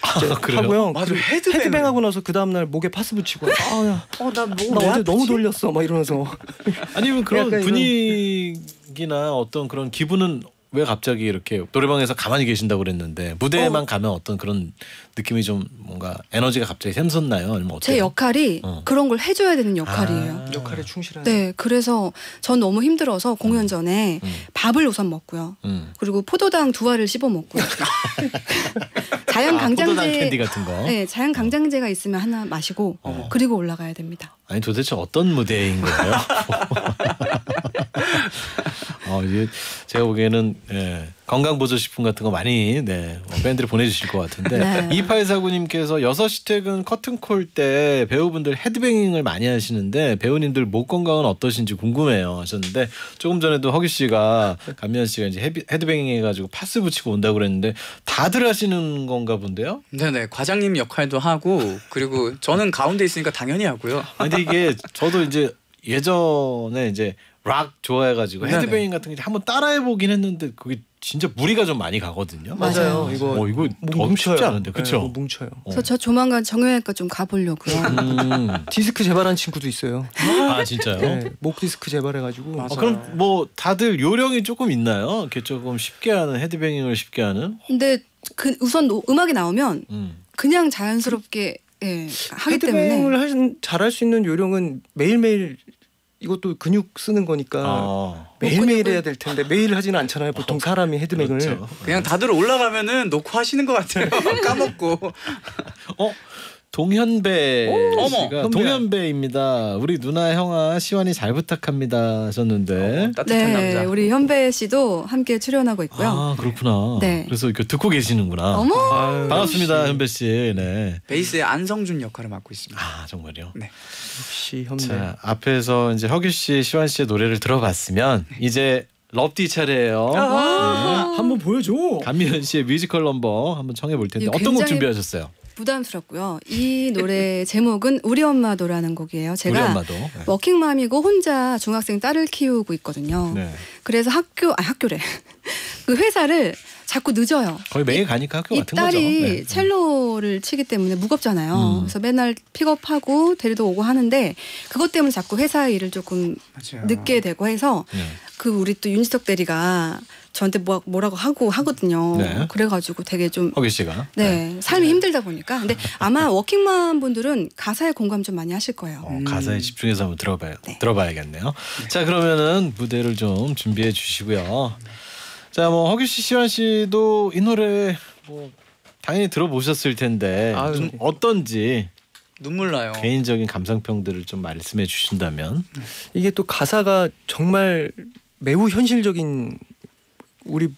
Speaker 1: 아, 그래요?
Speaker 2: 하고요.
Speaker 4: 맞아요,
Speaker 2: 그리고
Speaker 4: 헤드뱅을.
Speaker 2: 헤드뱅 하고 나서 그 다음 날 목에 파스 붙이고 아나
Speaker 4: 어나 뭐
Speaker 2: 나 어제 너무 돌렸어 막 이러면서
Speaker 1: 아니면 그런 분위기나 어떤 그런 기분은 왜 갑자기 이렇게 노래방에서 가만히 계신다고 그랬는데 무대에만 가면 어떤 그런 느낌이 좀 뭔가 에너지가 갑자기 샘솟나요? 아니면 어때요?
Speaker 3: 제 역할이
Speaker 1: 어.
Speaker 3: 그런 걸 해줘야 되는 역할이에요.
Speaker 1: 아.
Speaker 2: 역할에 충실한
Speaker 3: 네. 그래서 전 너무 힘들어서 공연 전에
Speaker 1: 음.
Speaker 3: 밥을 우선 먹고요.
Speaker 1: 음.
Speaker 3: 그리고 포도당 두 알을 씹어 먹고요. 자연
Speaker 1: 아, 포도당
Speaker 3: 강장제.
Speaker 1: 캔디 같은 거.
Speaker 3: 네, 자연 강장제가 있으면 하나 마시고
Speaker 1: 어.
Speaker 3: 그리고 올라가야 됩니다.
Speaker 1: 아니 도대체 어떤 무대인 거예요? 어, 이제 제가 보기에는 예, 건강 보조식품 같은 거 많이 네, 어, 밴드를 보내주실 것 같은데
Speaker 3: 네.
Speaker 1: 2849님께서 6시 퇴근 커튼콜 때 배우분들 헤드뱅잉을 많이 하시는데 배우님들 목 건강은 어떠신지 궁금해요 하셨는데 조금 전에도 허규 씨가 간미연 씨가 이제 헤비, 헤드뱅잉 해가지고 파스 붙이고 온다고 그랬는데 다들 하시는 건가 본데요?
Speaker 4: 네네 과장님 역할도 하고 그리고 저는 가운데 있으니까 당연히 하고요.
Speaker 1: 아, 근데 이게 저도 이제 예전에 이제 락 좋아해가지고
Speaker 4: 네네.
Speaker 1: 헤드뱅잉 같은 게 한번 따라해보긴 했는데 그게 진짜 무리가 좀 많이 가거든요.
Speaker 3: 맞아요.
Speaker 2: 이거
Speaker 1: 어 이거 목더
Speaker 2: 뭉쳐요.
Speaker 1: 쉽지 않은데
Speaker 2: 네,
Speaker 1: 그렇죠?
Speaker 2: 목 뭉쳐요.
Speaker 3: 그래서 저 조만간 정형외과 좀 가보려고요.
Speaker 1: 음.
Speaker 2: 디스크 재발한 친구도 있어요.
Speaker 1: 아 진짜요?
Speaker 2: 네, 목 디스크 재발해가지고.
Speaker 1: 어, 그럼 뭐 다들 요령이 조금 있나요? 이렇게 조금 쉽게 하는 헤드뱅잉을 쉽게 하는?
Speaker 3: 근데 그 우선 노- 음악이 나오면
Speaker 1: 음.
Speaker 3: 그냥 자연스럽게 예, 하기 때문에
Speaker 2: 헤드뱅을 할- 잘할 수 있는 요령은 매일매일 이것도 근육 쓰는 거니까
Speaker 1: 아.
Speaker 2: 매일매일 해야 될 텐데 매일 하지는 않잖아요. 보통 사람이 헤드뱅을
Speaker 1: 그렇죠.
Speaker 4: 그냥 다들 올라가면은 놓고 하시는 것 같아요. 까먹고.
Speaker 1: 어 동현배
Speaker 4: 어머,
Speaker 1: 씨가. 동현배입니다. 우리 누나 형아 시완이 잘 부탁합니다 하셨는데.
Speaker 4: 어, 따뜻한
Speaker 3: 네,
Speaker 4: 남자.
Speaker 3: 우리 현배 씨도 함께 출연하고 있고요.
Speaker 1: 아 그렇구나.
Speaker 3: 네.
Speaker 1: 그래서 이거 듣고 계시는구나.
Speaker 3: 어머,
Speaker 2: 아유,
Speaker 1: 반갑습니다
Speaker 2: 역시,
Speaker 1: 현배 씨. 네.
Speaker 4: 베이스의 안성준 역할을 맡고 있습니다.
Speaker 1: 아 정말요.
Speaker 2: 역시 현배.
Speaker 1: 자 앞에서 이제 허규 씨, 시환 씨의 노래를 들어봤으면 이제 럽디 차례예요. 네.
Speaker 2: 아, 한번 보여줘.
Speaker 1: 간미연 씨의 뮤지컬 넘버 한번 청해 볼 텐데 어떤 곡
Speaker 3: 굉장히
Speaker 1: 준비하셨어요?
Speaker 3: 부담스럽고요. 이 노래 제목은 우리 엄마도라는 곡이에요.
Speaker 1: 우리
Speaker 3: 제가
Speaker 1: 엄마도. 네.
Speaker 3: 워킹맘이고 혼자 중학생 딸을 키우고 있거든요.
Speaker 1: 네.
Speaker 3: 그래서 학교 아 학교래 그 회사를 자꾸 늦어요.
Speaker 1: 거의 매일 가니까 학교
Speaker 3: 이
Speaker 1: 같은
Speaker 3: 딸이
Speaker 1: 거죠. 네.
Speaker 3: 첼로를 치기 때문에 무겁잖아요.
Speaker 1: 음.
Speaker 3: 그래서 맨날 픽업하고 데리러 오고 하는데 그것 때문에 자꾸 회사 일을 조금
Speaker 4: 맞아요.
Speaker 3: 늦게 되고 해서
Speaker 1: 네.
Speaker 3: 그 우리 또 윤지석 대리가 저한테 뭐, 뭐라고 하고 하거든요.
Speaker 1: 네.
Speaker 3: 그래가지고 되게 좀
Speaker 1: 허규 씨가.
Speaker 3: 네, 삶이 힘들다 보니까. 근데 아마 워킹맘 분들은 가사에 공감 좀 많이 하실 거예요.
Speaker 1: 어, 가사에 집중해서 한번 들어봐야
Speaker 3: 네.
Speaker 1: 들어봐야겠네요. 자 그러면은 무대를 좀 준비해 주시고요. 자 뭐 허규 씨, 시완 씨도 이 노래 뭐 당연히 들어보셨을 텐데
Speaker 2: 아유.
Speaker 1: 좀 어떤지
Speaker 4: 눈물 나요.
Speaker 1: 개인적인 감상평들을 좀 말씀해 주신다면.
Speaker 2: 이게 또 가사가 정말 매우 현실적인 우리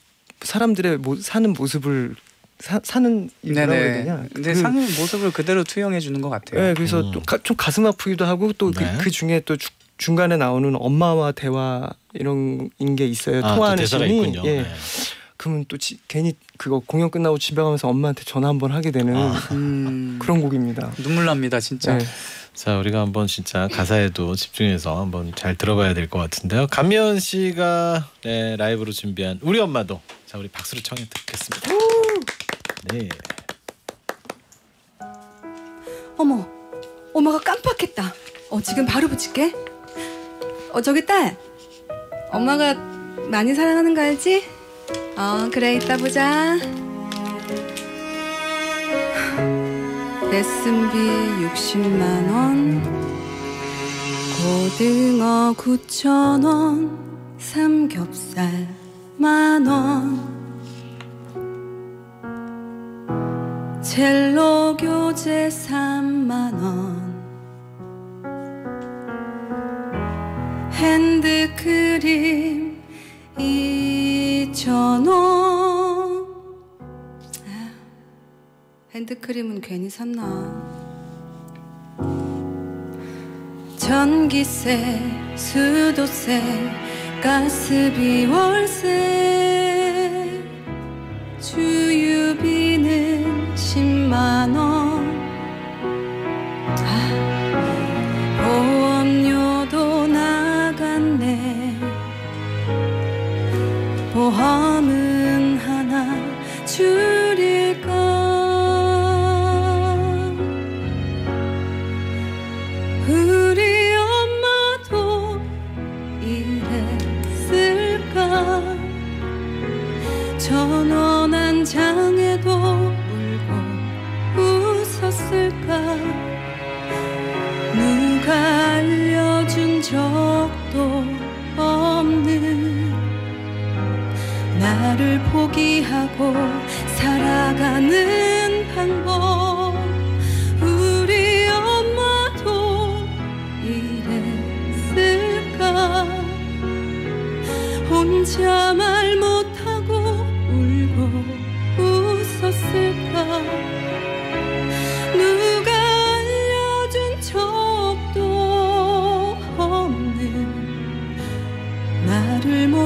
Speaker 2: 사람들의 모, 사는 모습을 사, 사는 이 그래야
Speaker 4: 네네.
Speaker 2: 되냐?
Speaker 4: 근데
Speaker 2: 그-
Speaker 4: 사는 모습을 그대로 투영해 주는 것 같아요.
Speaker 2: 네, 그래서
Speaker 1: 음.
Speaker 2: 또좀 가슴 아프기도 하고 또그
Speaker 1: 네.
Speaker 2: 그 중에 또 주, 중간에 나오는 엄마와 대화 이런 게 있어요.
Speaker 1: 아, 또
Speaker 2: 통화하는.
Speaker 1: 있군요.
Speaker 2: 예.
Speaker 1: 네.
Speaker 2: 그러면 또 지, 괜히 그거 공연 끝나고 집에 가면서 엄마한테 전화 한번 하게 되는
Speaker 1: 아.
Speaker 4: 음,
Speaker 2: 그런 곡입니다.
Speaker 4: 눈물 납니다 진짜.
Speaker 2: 네.
Speaker 1: 자 우리가 한번 진짜 가사에도 집중해서 한번 잘 들어봐야 될 것 같은데요. 감미연 씨가 네, 라이브로 준비한 우리 엄마도 자 우리 박수로 청해 듣겠습니다. 네.
Speaker 3: 어머, 엄마가 깜빡했다. 어, 지금 바로 붙일게. 어, 저기 딸. 엄마가 많이 사랑하는 거 알지? 어, 그래, 이따 보자. 레슨비 60만 원. 고등어 9천 원. 삼겹살 만 원. 첼로 교재 3만 원 핸드크림 2천 원 아, 핸드크림은 괜히 샀나? 전기세 수도세 가스비 월세. 주유비는 10만 원.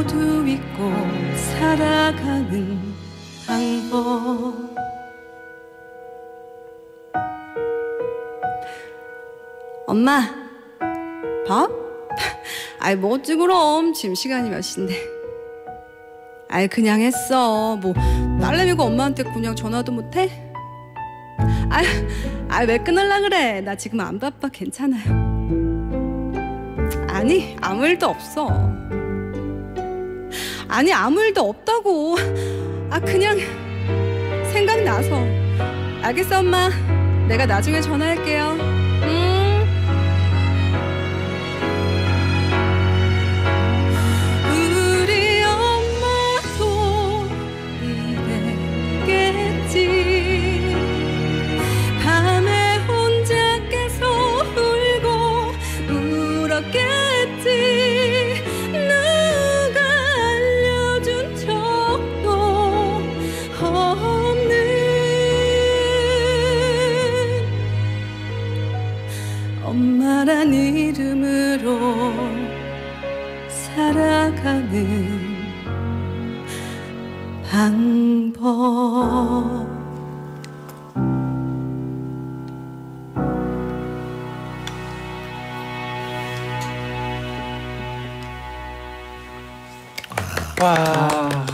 Speaker 3: 모두 잊고 살아가는 방법. 엄마 밥? 아이 뭐지 그럼. 지금 시간이 몇 시인데. 아이 그냥 했어. 뭐 딸내미가 엄마한테 그냥 전화도 못해? 아이 아왜 끊을라 그래? 나 지금 안 바빠. 괜찮아요. 아니 아무 일도 없어 아니 아무 일도 없다고. 아 그냥 생각나서. 알겠어 엄마. 내가 나중에 전화할게요 살아가는 방법
Speaker 2: 와. 아.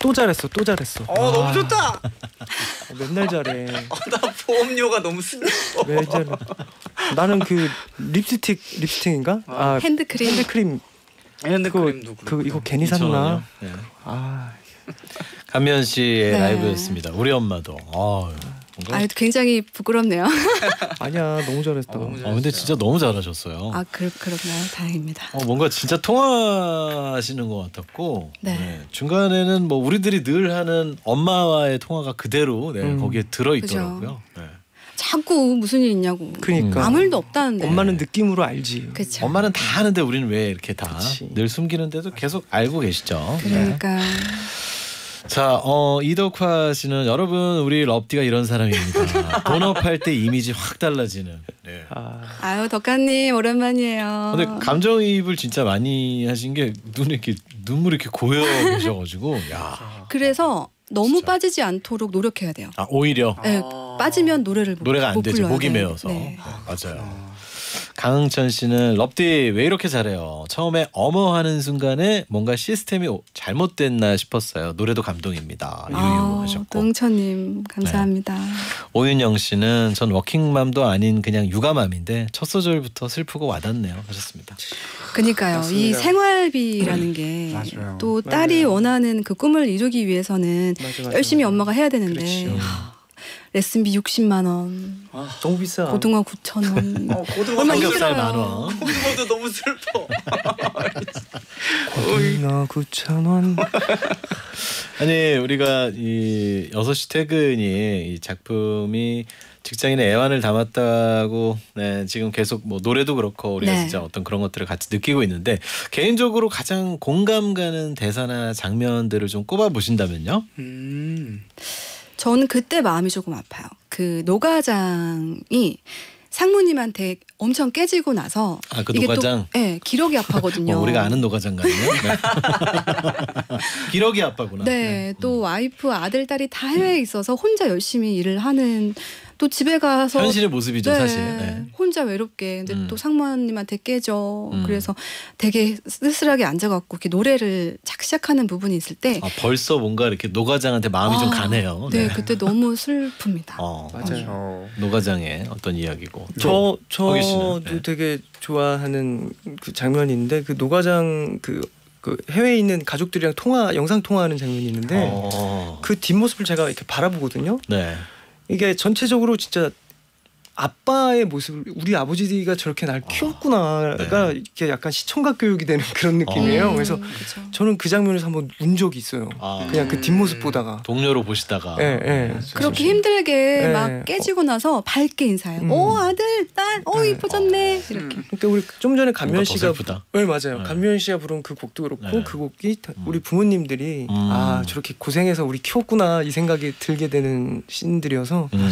Speaker 2: 또 잘했어, 또 잘했어.
Speaker 4: 어, 너무 아. 좋다.
Speaker 2: 어, 맨날 잘해.
Speaker 4: 아, 나 보험료가 너무 쓰네.
Speaker 2: 맨날 잘해. 나는 그 립스틱 립스틱인가? 아,
Speaker 3: 핸드크림
Speaker 2: 핸드크림.
Speaker 4: 핸드크림도
Speaker 2: 그
Speaker 4: 그렇고.
Speaker 2: 이거 괜히
Speaker 1: 2,000 원이요?
Speaker 2: 샀나?
Speaker 1: 네.
Speaker 2: 아,
Speaker 1: 감미연 씨의
Speaker 3: 네.
Speaker 1: 라이브였습니다. 우리 엄마도. 어, 뭔가
Speaker 3: 아 굉장히 부끄럽네요.
Speaker 2: 아니야, 너무 잘했다.
Speaker 4: 어, 너무
Speaker 1: 어, 근데 진짜 너무 잘하셨어요.
Speaker 3: 아 그, 그렇나요? 다행입니다.
Speaker 1: 어, 뭔가 진짜 통화하시는 것 같았고
Speaker 3: 네.
Speaker 1: 네, 중간에는 뭐 우리들이 늘 하는 엄마와의 통화가 그대로 네,
Speaker 2: 음.
Speaker 1: 거기에 들어 있더라고요. 네.
Speaker 3: 자꾸 무슨 일 있냐고.
Speaker 2: 그니까.
Speaker 3: 아무 일도 없다는데.
Speaker 2: 엄마는 느낌으로 알지.
Speaker 3: 그쵸.
Speaker 1: 엄마는 다 아는데 우리는 왜 이렇게 다. 늘 숨기는데도 계속 알고 계시죠. 네.
Speaker 3: 그러니까
Speaker 1: 자, 어, 이덕화 씨는 여러분 우리 럽디가 이런 사람입니다. 본업할 때 이미지 확 달라지는. 네.
Speaker 2: 아,
Speaker 3: 아유 덕가님 오랜만이에요.
Speaker 1: 근데 감정이입을 진짜 많이 하신 게 눈에 이렇게 눈물이 이렇게 고여 계셔가지고 야,
Speaker 3: 그래서 너무
Speaker 1: 진짜.
Speaker 3: 빠지지 않도록 노력해야 돼요.
Speaker 1: 아 오히려
Speaker 3: 네,
Speaker 4: 아.
Speaker 3: 빠지면 노래를 못,
Speaker 1: 노래가 안
Speaker 3: 못
Speaker 1: 되죠. 목이
Speaker 3: 돼.
Speaker 1: 메어서.
Speaker 3: 네.
Speaker 1: 네, 맞아요. 강흥천 씨는 럽디 왜 이렇게 잘해요? 처음에 어머 하는 순간에 뭔가 시스템이 오- 잘못됐나 싶었어요. 노래도 감동입니다. 유유
Speaker 3: 아,
Speaker 1: 하셨고.
Speaker 3: 또 응천님 감사합니다.
Speaker 1: 오윤영 씨는 전 워킹맘도 아닌 그냥 육아맘인데 첫 소절부터 슬프고 와닿네요. 하셨습니다.
Speaker 3: 그니까요. 이
Speaker 4: 맞습니다.
Speaker 3: 생활비라는 게
Speaker 4: 맞아요.
Speaker 3: 또 딸이
Speaker 2: 맞아요.
Speaker 3: 원하는 그 꿈을 이루기 위해서는
Speaker 2: 맞아, 맞아,
Speaker 3: 열심히
Speaker 2: 맞아.
Speaker 3: 엄마가 해야 되는데
Speaker 2: 그렇지.
Speaker 3: 하, 레슨비 60만 원,
Speaker 2: 너무 비싸.
Speaker 3: 고등어 9천 원.
Speaker 4: 어, 고등어
Speaker 1: 삼겹살
Speaker 3: 힘들어요.
Speaker 1: 만 원.
Speaker 4: 고등어도 너무 슬퍼.
Speaker 2: 고등어 9천 원.
Speaker 1: 아니 우리가 이 6시 퇴근이 이 작품이 직장인의 애환을 담았다고 네, 지금 계속 뭐 노래도 그렇고 우리가
Speaker 3: 네.
Speaker 1: 진짜 어떤 그런 것들을 같이 느끼고 있는데 개인적으로 가장 공감 가는 대사나 장면들을 좀 꼽아 보신다면요.
Speaker 4: 음.
Speaker 3: 저는 그때 마음이 조금 아파요. 그 노가장이 상무님한테 엄청 깨지고 나서
Speaker 1: 아, 그
Speaker 3: 이게
Speaker 1: 노가장?
Speaker 3: 또, 네, 기력이 아파거든요.
Speaker 1: 뭐 우리가 아는 노가장 같네요. 네. 기러기 아빠구나.
Speaker 3: 네, 또
Speaker 1: 음.
Speaker 3: 와이프, 아들, 딸이 다 해외에 있어서 혼자 열심히 일을 하는 또 집에 가서
Speaker 1: 현실의 모습이죠
Speaker 3: 네,
Speaker 1: 사실. 네.
Speaker 3: 혼자 외롭게 근데
Speaker 1: 음.
Speaker 3: 또 상무님한테 깨져
Speaker 1: 음.
Speaker 3: 그래서 되게 쓸쓸하게 앉아갖고 이렇게 노래를 착시작하는 부분이 있을 때
Speaker 1: 아, 벌써 뭔가 이렇게 노가장한테 마음이 좀
Speaker 3: 아,
Speaker 1: 가네요.
Speaker 3: 네, 그때 너무 슬픕니다.
Speaker 1: 어,
Speaker 2: 맞아요.
Speaker 1: 노가장의 어떤 이야기고.
Speaker 2: 저? 저도
Speaker 1: 네.
Speaker 2: 되게 좋아하는 그 장면인데 그 노가장 그, 그 해외에 있는 가족들이랑 통화 영상 통화하는 장면이 있는데
Speaker 1: 어.
Speaker 2: 그 뒷모습을 제가 이렇게 바라보거든요.
Speaker 1: 네.
Speaker 2: 이게 전체적으로 진짜 아빠의 모습을 우리 아버지가 저렇게 날 키웠구나가 이렇게 약간 시청각 교육이 되는 그런 느낌이에요.
Speaker 1: 어.
Speaker 2: 그래서
Speaker 3: 음, 그쵸.
Speaker 2: 저는 그 장면에서 한번 운 적이 있어요.
Speaker 1: 아,
Speaker 2: 그냥 그 뒷모습 보다가.
Speaker 1: 동료로 보시다가.
Speaker 2: 예, 예.
Speaker 3: 그렇게 힘들게
Speaker 2: 네.
Speaker 3: 막 깨지고 나서 밝게 인사해요.
Speaker 2: 음.
Speaker 3: 오 아들, 딸, 어
Speaker 2: 네.
Speaker 3: 이뻐졌네
Speaker 4: 음.
Speaker 3: 이렇게.
Speaker 2: 그러니까 우리 좀 전에 감면 씨가. 네 맞아요.
Speaker 1: 네.
Speaker 2: 감면 씨가 부른 그 곡도 그렇고
Speaker 1: 네.
Speaker 2: 그 곡이 다-
Speaker 1: 음.
Speaker 2: 우리 부모님들이
Speaker 1: 음.
Speaker 2: 아 저렇게 고생해서 우리 키웠구나 이 생각이 들게 되는 씬들이어서
Speaker 1: 음.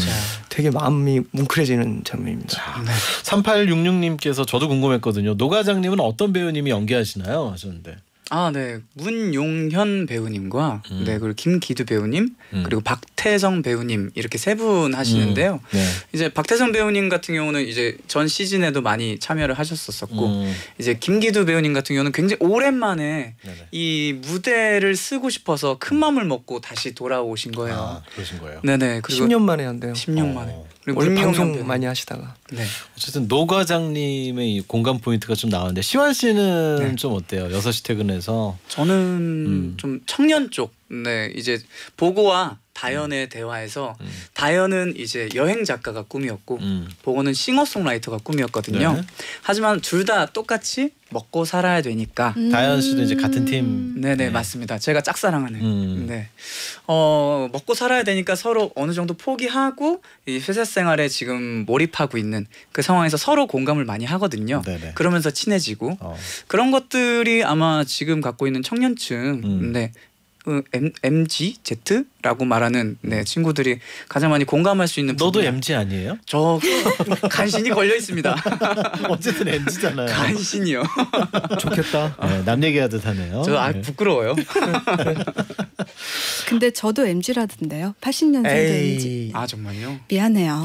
Speaker 2: 되게 마음이 뭉클해지는 장면입니다.
Speaker 1: 자, 3866님께서 저도 궁금했거든요. 노가장님은 어떤 배우님이 연기하시나요? 하셨는데.
Speaker 4: 아, 네. 문용현 배우님과
Speaker 1: 음.
Speaker 4: 네, 그리고 김기두 배우님,
Speaker 1: 음.
Speaker 4: 그리고 박태성 배우님 이렇게 세 분 하시는데요.
Speaker 1: 네.
Speaker 4: 이제 박태성 배우님 같은 경우는 이제 전 시즌에도 많이 참여를 하셨었었고
Speaker 1: 음.
Speaker 4: 이제 김기두 배우님 같은 경우는 굉장히 오랜만에
Speaker 1: 네네.
Speaker 4: 이 무대를 쓰고 싶어서 큰 마음을 먹고 다시 돌아오신 거예요.
Speaker 1: 아, 그러신 거예요.
Speaker 4: 네 네. 그리고
Speaker 2: 10년 만에 한대요.
Speaker 4: 10년
Speaker 1: 어.
Speaker 4: 만에. 그리고
Speaker 2: 원래 방송
Speaker 4: 배우님.
Speaker 2: 많이 하시다가
Speaker 4: 네.
Speaker 1: 어쨌든 노과장님의 이 공감 포인트가 좀 나오는데 시환 씨는
Speaker 2: 네.
Speaker 1: 좀 어때요? 6시 퇴근 해서
Speaker 4: 저는
Speaker 1: 음.
Speaker 4: 좀 청년 쪽. 네. 이제 보고와 다연의 대화에서
Speaker 1: 음.
Speaker 4: 다연은 이제 여행 작가가 꿈이었고
Speaker 1: 음.
Speaker 4: 보고는 싱어송라이터가 꿈이었거든요.
Speaker 1: 네.
Speaker 4: 하지만 둘 다 똑같이 먹고 살아야 되니까
Speaker 3: 음.
Speaker 1: 다현 씨도 이제 같은 팀.
Speaker 4: 네네
Speaker 1: 네.
Speaker 4: 맞습니다. 제가 짝사랑하는.
Speaker 1: 음.
Speaker 4: 네. 어 먹고 살아야 되니까 서로 어느 정도 포기하고 이 회사 생활에 지금 몰입하고 있는 그 상황에서 서로 공감을 많이 하거든요.
Speaker 1: 네네.
Speaker 4: 그러면서 친해지고
Speaker 1: 어.
Speaker 4: 그런 것들이 아마 지금 갖고 있는 청년층
Speaker 1: 음.
Speaker 4: 네. M, MG, Z라고 말하는 네, 친구들이 가장 많이 공감할 수 있는
Speaker 1: 너도
Speaker 4: 부분이야.
Speaker 1: MG 아니에요?
Speaker 4: 저 간신히 걸려 있습니다.
Speaker 1: 어쨌든 MG잖아요.
Speaker 4: 간신히요.
Speaker 2: 좋겠다.
Speaker 1: 네, 남 얘기하듯 하네요.
Speaker 4: 저 아
Speaker 1: 네.
Speaker 4: 부끄러워요.
Speaker 3: 근데 저도 MG라던데요. 80년생도 MG.
Speaker 4: 아 정말요?
Speaker 3: 미안해요.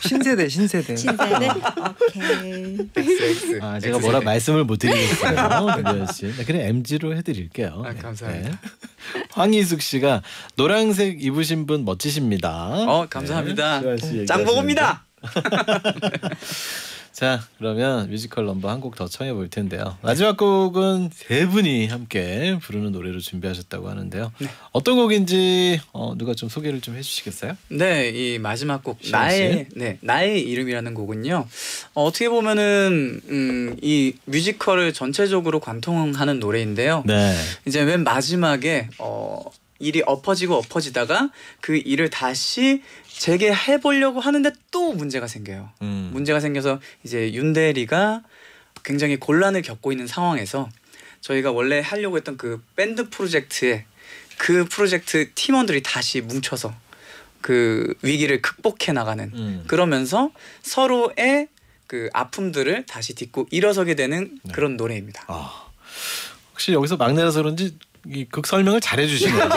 Speaker 2: 신세대 신세대.
Speaker 3: 신세대. 오케이.
Speaker 4: XX.
Speaker 1: 아, 제가 뭐라 말씀을 못 드리겠어요. 김도현 씨. 네, 그냥 MG로 해드릴게요.
Speaker 4: 아,
Speaker 1: 네,
Speaker 4: 감사합니다.
Speaker 1: 네. 황희숙 씨가 노란색 입으신 분 멋지십니다.
Speaker 4: 어 감사합니다.
Speaker 1: 네,
Speaker 4: 짱보고입니다.
Speaker 1: 자, 그러면 뮤지컬 넘버 한 곡 더 청해 볼 텐데요. 마지막 곡은 세 분이 함께 부르는 노래로 준비하셨다고 하는데요.
Speaker 4: 네.
Speaker 1: 어떤 곡인지 어, 누가 좀 소개를 좀 해주시겠어요?
Speaker 4: 네, 이 마지막 곡 나의 네 나의 이름이라는 곡은요. 어, 어떻게 보면은 음, 이 뮤지컬을 전체적으로 관통하는 노래인데요.
Speaker 1: 네.
Speaker 4: 이제 맨 마지막에 어, 일이 엎어지고 엎어지다가 그 일을 다시 재개해 보려고 하는데 또 문제가 생겨요.
Speaker 1: 음.
Speaker 4: 문제가 생겨서 이제 윤대리가 굉장히 곤란을 겪고 있는 상황에서 저희가 원래 하려고 했던 그 밴드 프로젝트에 그 프로젝트 팀원들이 다시 뭉쳐서 그 위기를 극복해 나가는
Speaker 1: 음.
Speaker 4: 그러면서 서로의 그 아픔들을 다시 딛고 일어서게 되는
Speaker 1: 네.
Speaker 4: 그런 노래입니다.
Speaker 1: 아, 혹시 여기서 막내라서 그런지 이 극 설명을 잘 해 주시네요. 네,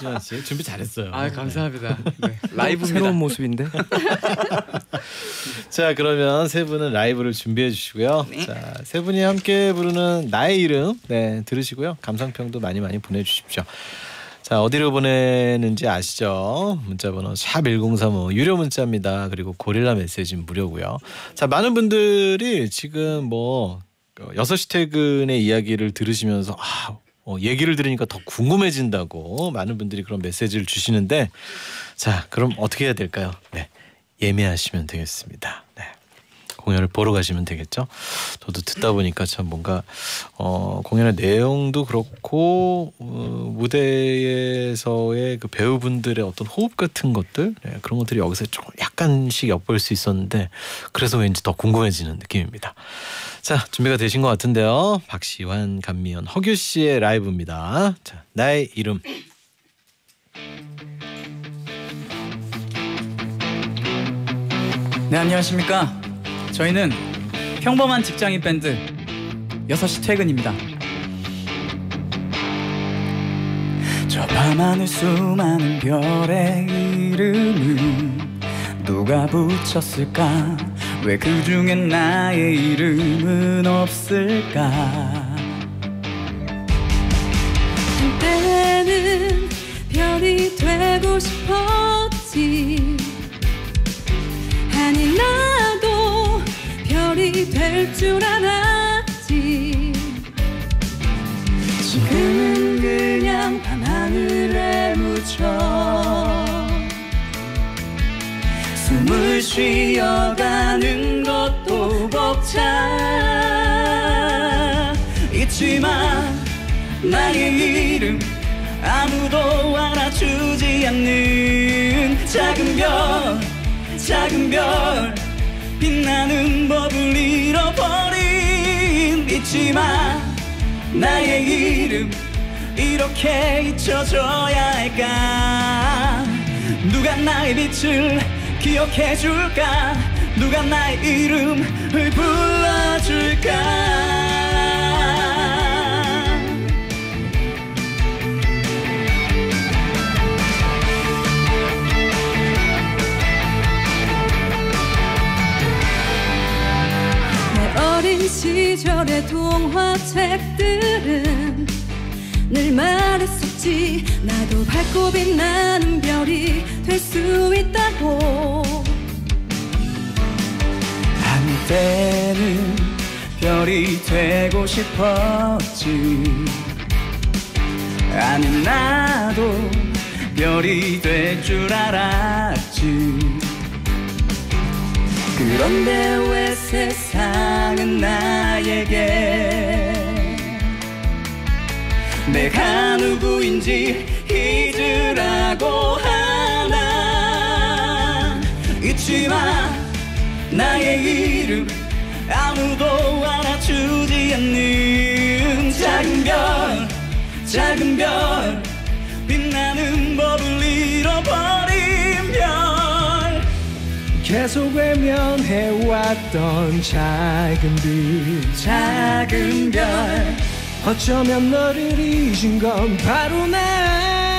Speaker 1: 시원 씨 준비 잘했어요.
Speaker 4: 아 감사합니다. 네.
Speaker 2: 새로운
Speaker 4: 라이브입니다.
Speaker 2: 모습인데.
Speaker 1: 자 그러면 세 분은 라이브를 준비해 주시고요.
Speaker 4: 네.
Speaker 1: 자세 분이 함께 부르는 나의 이름 네 들으시고요. 감상평도 많이 많이 보내주십시오. 자 어디로 보내는지 아시죠? 문자번호 샵 #1035 유료 문자입니다. 그리고 고릴라 메시지 무료고요. 자 많은 분들이 지금 뭐 어, 6시 퇴근의 이야기를 들으시면서 아 어, 얘기를 들으니까 더 궁금해진다고 많은 분들이 그런 메시지를 주시는데 자 그럼 어떻게 해야 될까요? 네 예매하시면 되겠습니다. 네. 공연을 보러 가시면 되겠죠. 저도 듣다 보니까 참 뭔가 어, 공연의 내용도 그렇고 어, 무대에서의 그 배우분들의 어떤 호흡 같은 것들 네, 그런 것들이 여기서 조금 약간씩 엿볼 수 있었는데 그래서 왠지 더 궁금해지는 느낌입니다. 자 준비가 되신 것 같은데요. 박시환, 감미연, 허규 씨의 라이브입니다. 자 나의 이름.
Speaker 4: 네 안녕하십니까. 저희는 평범한 직장인 밴드 6시 퇴근입니다. 저 밤하늘 수많은 별의 이름은 누가 붙였을까? 왜 그 중엔 나의 이름은 없을까?
Speaker 3: 한때는 별이 되고 싶었지 아니 나도 별이 될 줄 알았지 지금은
Speaker 4: 숨을 쉬어가는 것도 벅차. 있지만 나의 이름 아무도 알아주지 않는 작은 별 작은 별. 빛나는 법을 잃어버린 있지만 나의 이름 이렇게 잊혀져야 할까? 누가 나의 빛을 기억해 줄까? 누가 나의 이름을 불러줄까?
Speaker 3: 내 어린 시절의 동화책들은 늘 말했 었지. 나도 밝고 빛나는 별이 될 수 있다고.
Speaker 4: 한때는 별이 되고 싶었지. 아니 나도 별이 될 줄 알았지. 그런데 왜 세상은 나에게 내가 누구인지 잊으라고 하나. 있지만 나의 이름 아무도 알아주지 않는 작은 별 작은 별. 빛나는 법을 잃어버린 별
Speaker 2: 계속 외면해왔던 작은 빛
Speaker 4: 작은 별
Speaker 2: 어쩌면 너를 잊은 건 바로 나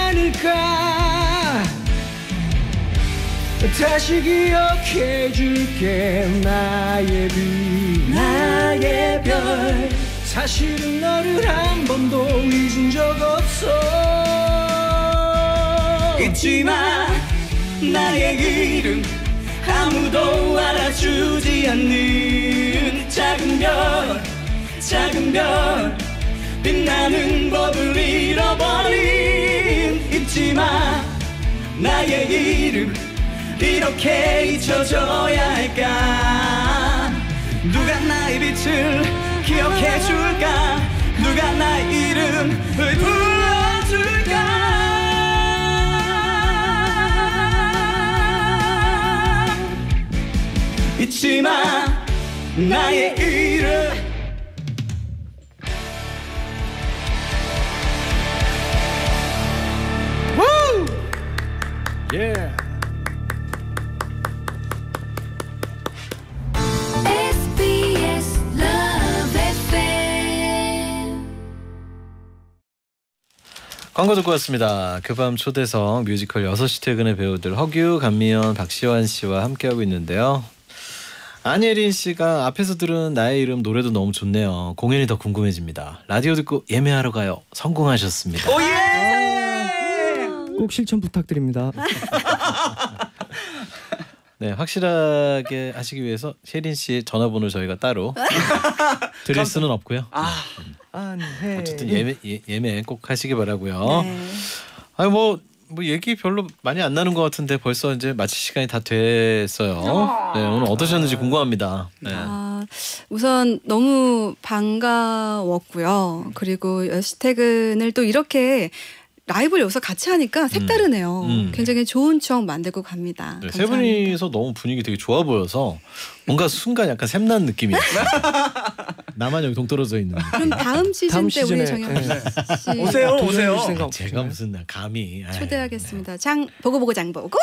Speaker 2: 아닐까? 다시 기억해 줄게 나의 빛
Speaker 4: 나의 별.
Speaker 2: 사실은 너를 한 번도 잊은 적 없어.
Speaker 4: 잊지 마 나의 이름 아무도 알아주지 않는 작은 별 작은 별 빛나는 법을 잃어버린 잊지 마. 나의 이름 이렇게 잊혀져야 할까? 누가 나의 빛을 기억해 줄까? 누가 나의 이름을 불러줄까? 잊지 마. 나의 이름
Speaker 1: 광고 듣고 왔습니다. 그 밤 초대석 뮤지컬 6시 퇴근의 배우들 허규, 감미연, 박시환 씨와 함께하고 있는데요. 안예린 씨가 앞에서 들은 나의 이름 노래도 너무 좋네요. 공연이 더 궁금해집니다. 라디오 듣고 예매하러 가요. 성공하셨습니다.
Speaker 2: 꼭 실천 부탁드립니다
Speaker 1: 네, 확실하게 하시기 위해서 혜린 씨 전화번호 저희가 따로 드릴 수는 없고요.
Speaker 4: 아
Speaker 2: 안해
Speaker 1: 어쨌든 예매 예, 예매 꼭 하시기 바라고요.
Speaker 3: 네.
Speaker 1: 아니 뭐, 뭐 얘기 별로 많이 안 나는 것 같은데 벌써 이제 마칠 시간이 다 됐어요. 네, 오늘 어떠셨는지 궁금합니다. 네.
Speaker 3: 아, 우선 너무 반가웠고요. 그리고 여시 퇴근을 또 이렇게 라이브를 여기서 같이 하니까 색다르네요.
Speaker 1: 음.
Speaker 3: 굉장히 좋은 추억 만들고 갑니다.
Speaker 1: 네, 세. 분이서 너무 분위기 되게 좋아 보여서 뭔가 순간 약간 샘난 느낌이었어요. 나만 여기 동떨어져 있는.
Speaker 3: 그럼 다음 시즌
Speaker 2: 다음
Speaker 3: 때 우리
Speaker 2: 시즌에,
Speaker 3: 정혁
Speaker 2: 네.
Speaker 3: 씨
Speaker 4: 오세요,
Speaker 2: 도전해
Speaker 4: 오세요.
Speaker 2: 줄 생각
Speaker 1: 제가
Speaker 2: 없으시나요?
Speaker 1: 무슨 감히 아이,
Speaker 3: 초대하겠습니다. 장 보고 보고 장 보고.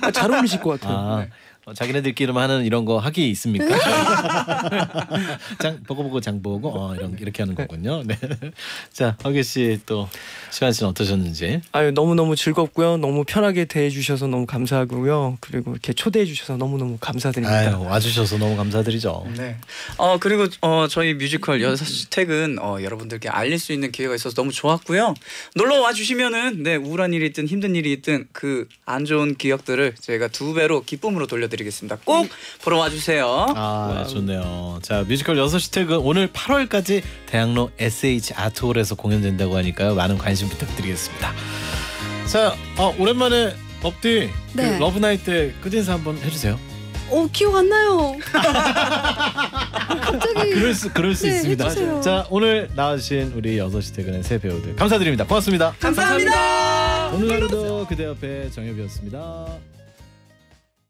Speaker 2: 아, 잘 어울리실 것 같아요
Speaker 1: 아, 어, 자기네들끼리만 하는 이런 거 하기 있습니까? 장 보고 보고 장 보고 어, 이런 이렇게 하는 거군요. 네. 자, 허기 씨또 시환 씨는 어떠셨는지.
Speaker 2: 아유 너무 너무 즐겁고요. 너무 편하게 대해주셔서 너무 감사하고요. 그리고 이렇게 초대해 주셔서 너무 너무 감사드립니다.
Speaker 1: 아유, 와주셔서 너무 감사드리죠.
Speaker 4: 네. 어 그리고 어 저희 뮤지컬 여섯 시 퇴근 어 여러분들께 알릴 수 있는 기회가 있어서 너무 좋았고요. 놀러 와 주시면은 네 우울한 일이 있든 힘든 일이 있든 그 안 좋은 기억들을 저희가 두 배로 기쁨으로 돌려드 리겠습니다. 꼭 보러 와 주세요.
Speaker 1: 아, 좋네요. 자, 뮤지컬 6시 퇴근 오늘 8월까지 대학로 SH 아트홀에서 공연된다고 하니까요. 많은 관심 부탁드리겠습니다. 자, 어, 오랜만에 럽디
Speaker 3: 네.
Speaker 1: 그 러브나잇 때 끝인사 한번 해주세요.
Speaker 3: 어 기억 안 나요. 갑자기
Speaker 1: 그럴 수 그럴 수
Speaker 3: 네,
Speaker 1: 있습니다.
Speaker 3: 해주세요.
Speaker 1: 자, 오늘 나와주신 우리 6시 퇴근의 새 배우들 감사드립니다. 고맙습니다.
Speaker 4: 감사합니다.
Speaker 1: 오늘 하루도 그대 옆에 정엽이었습니다.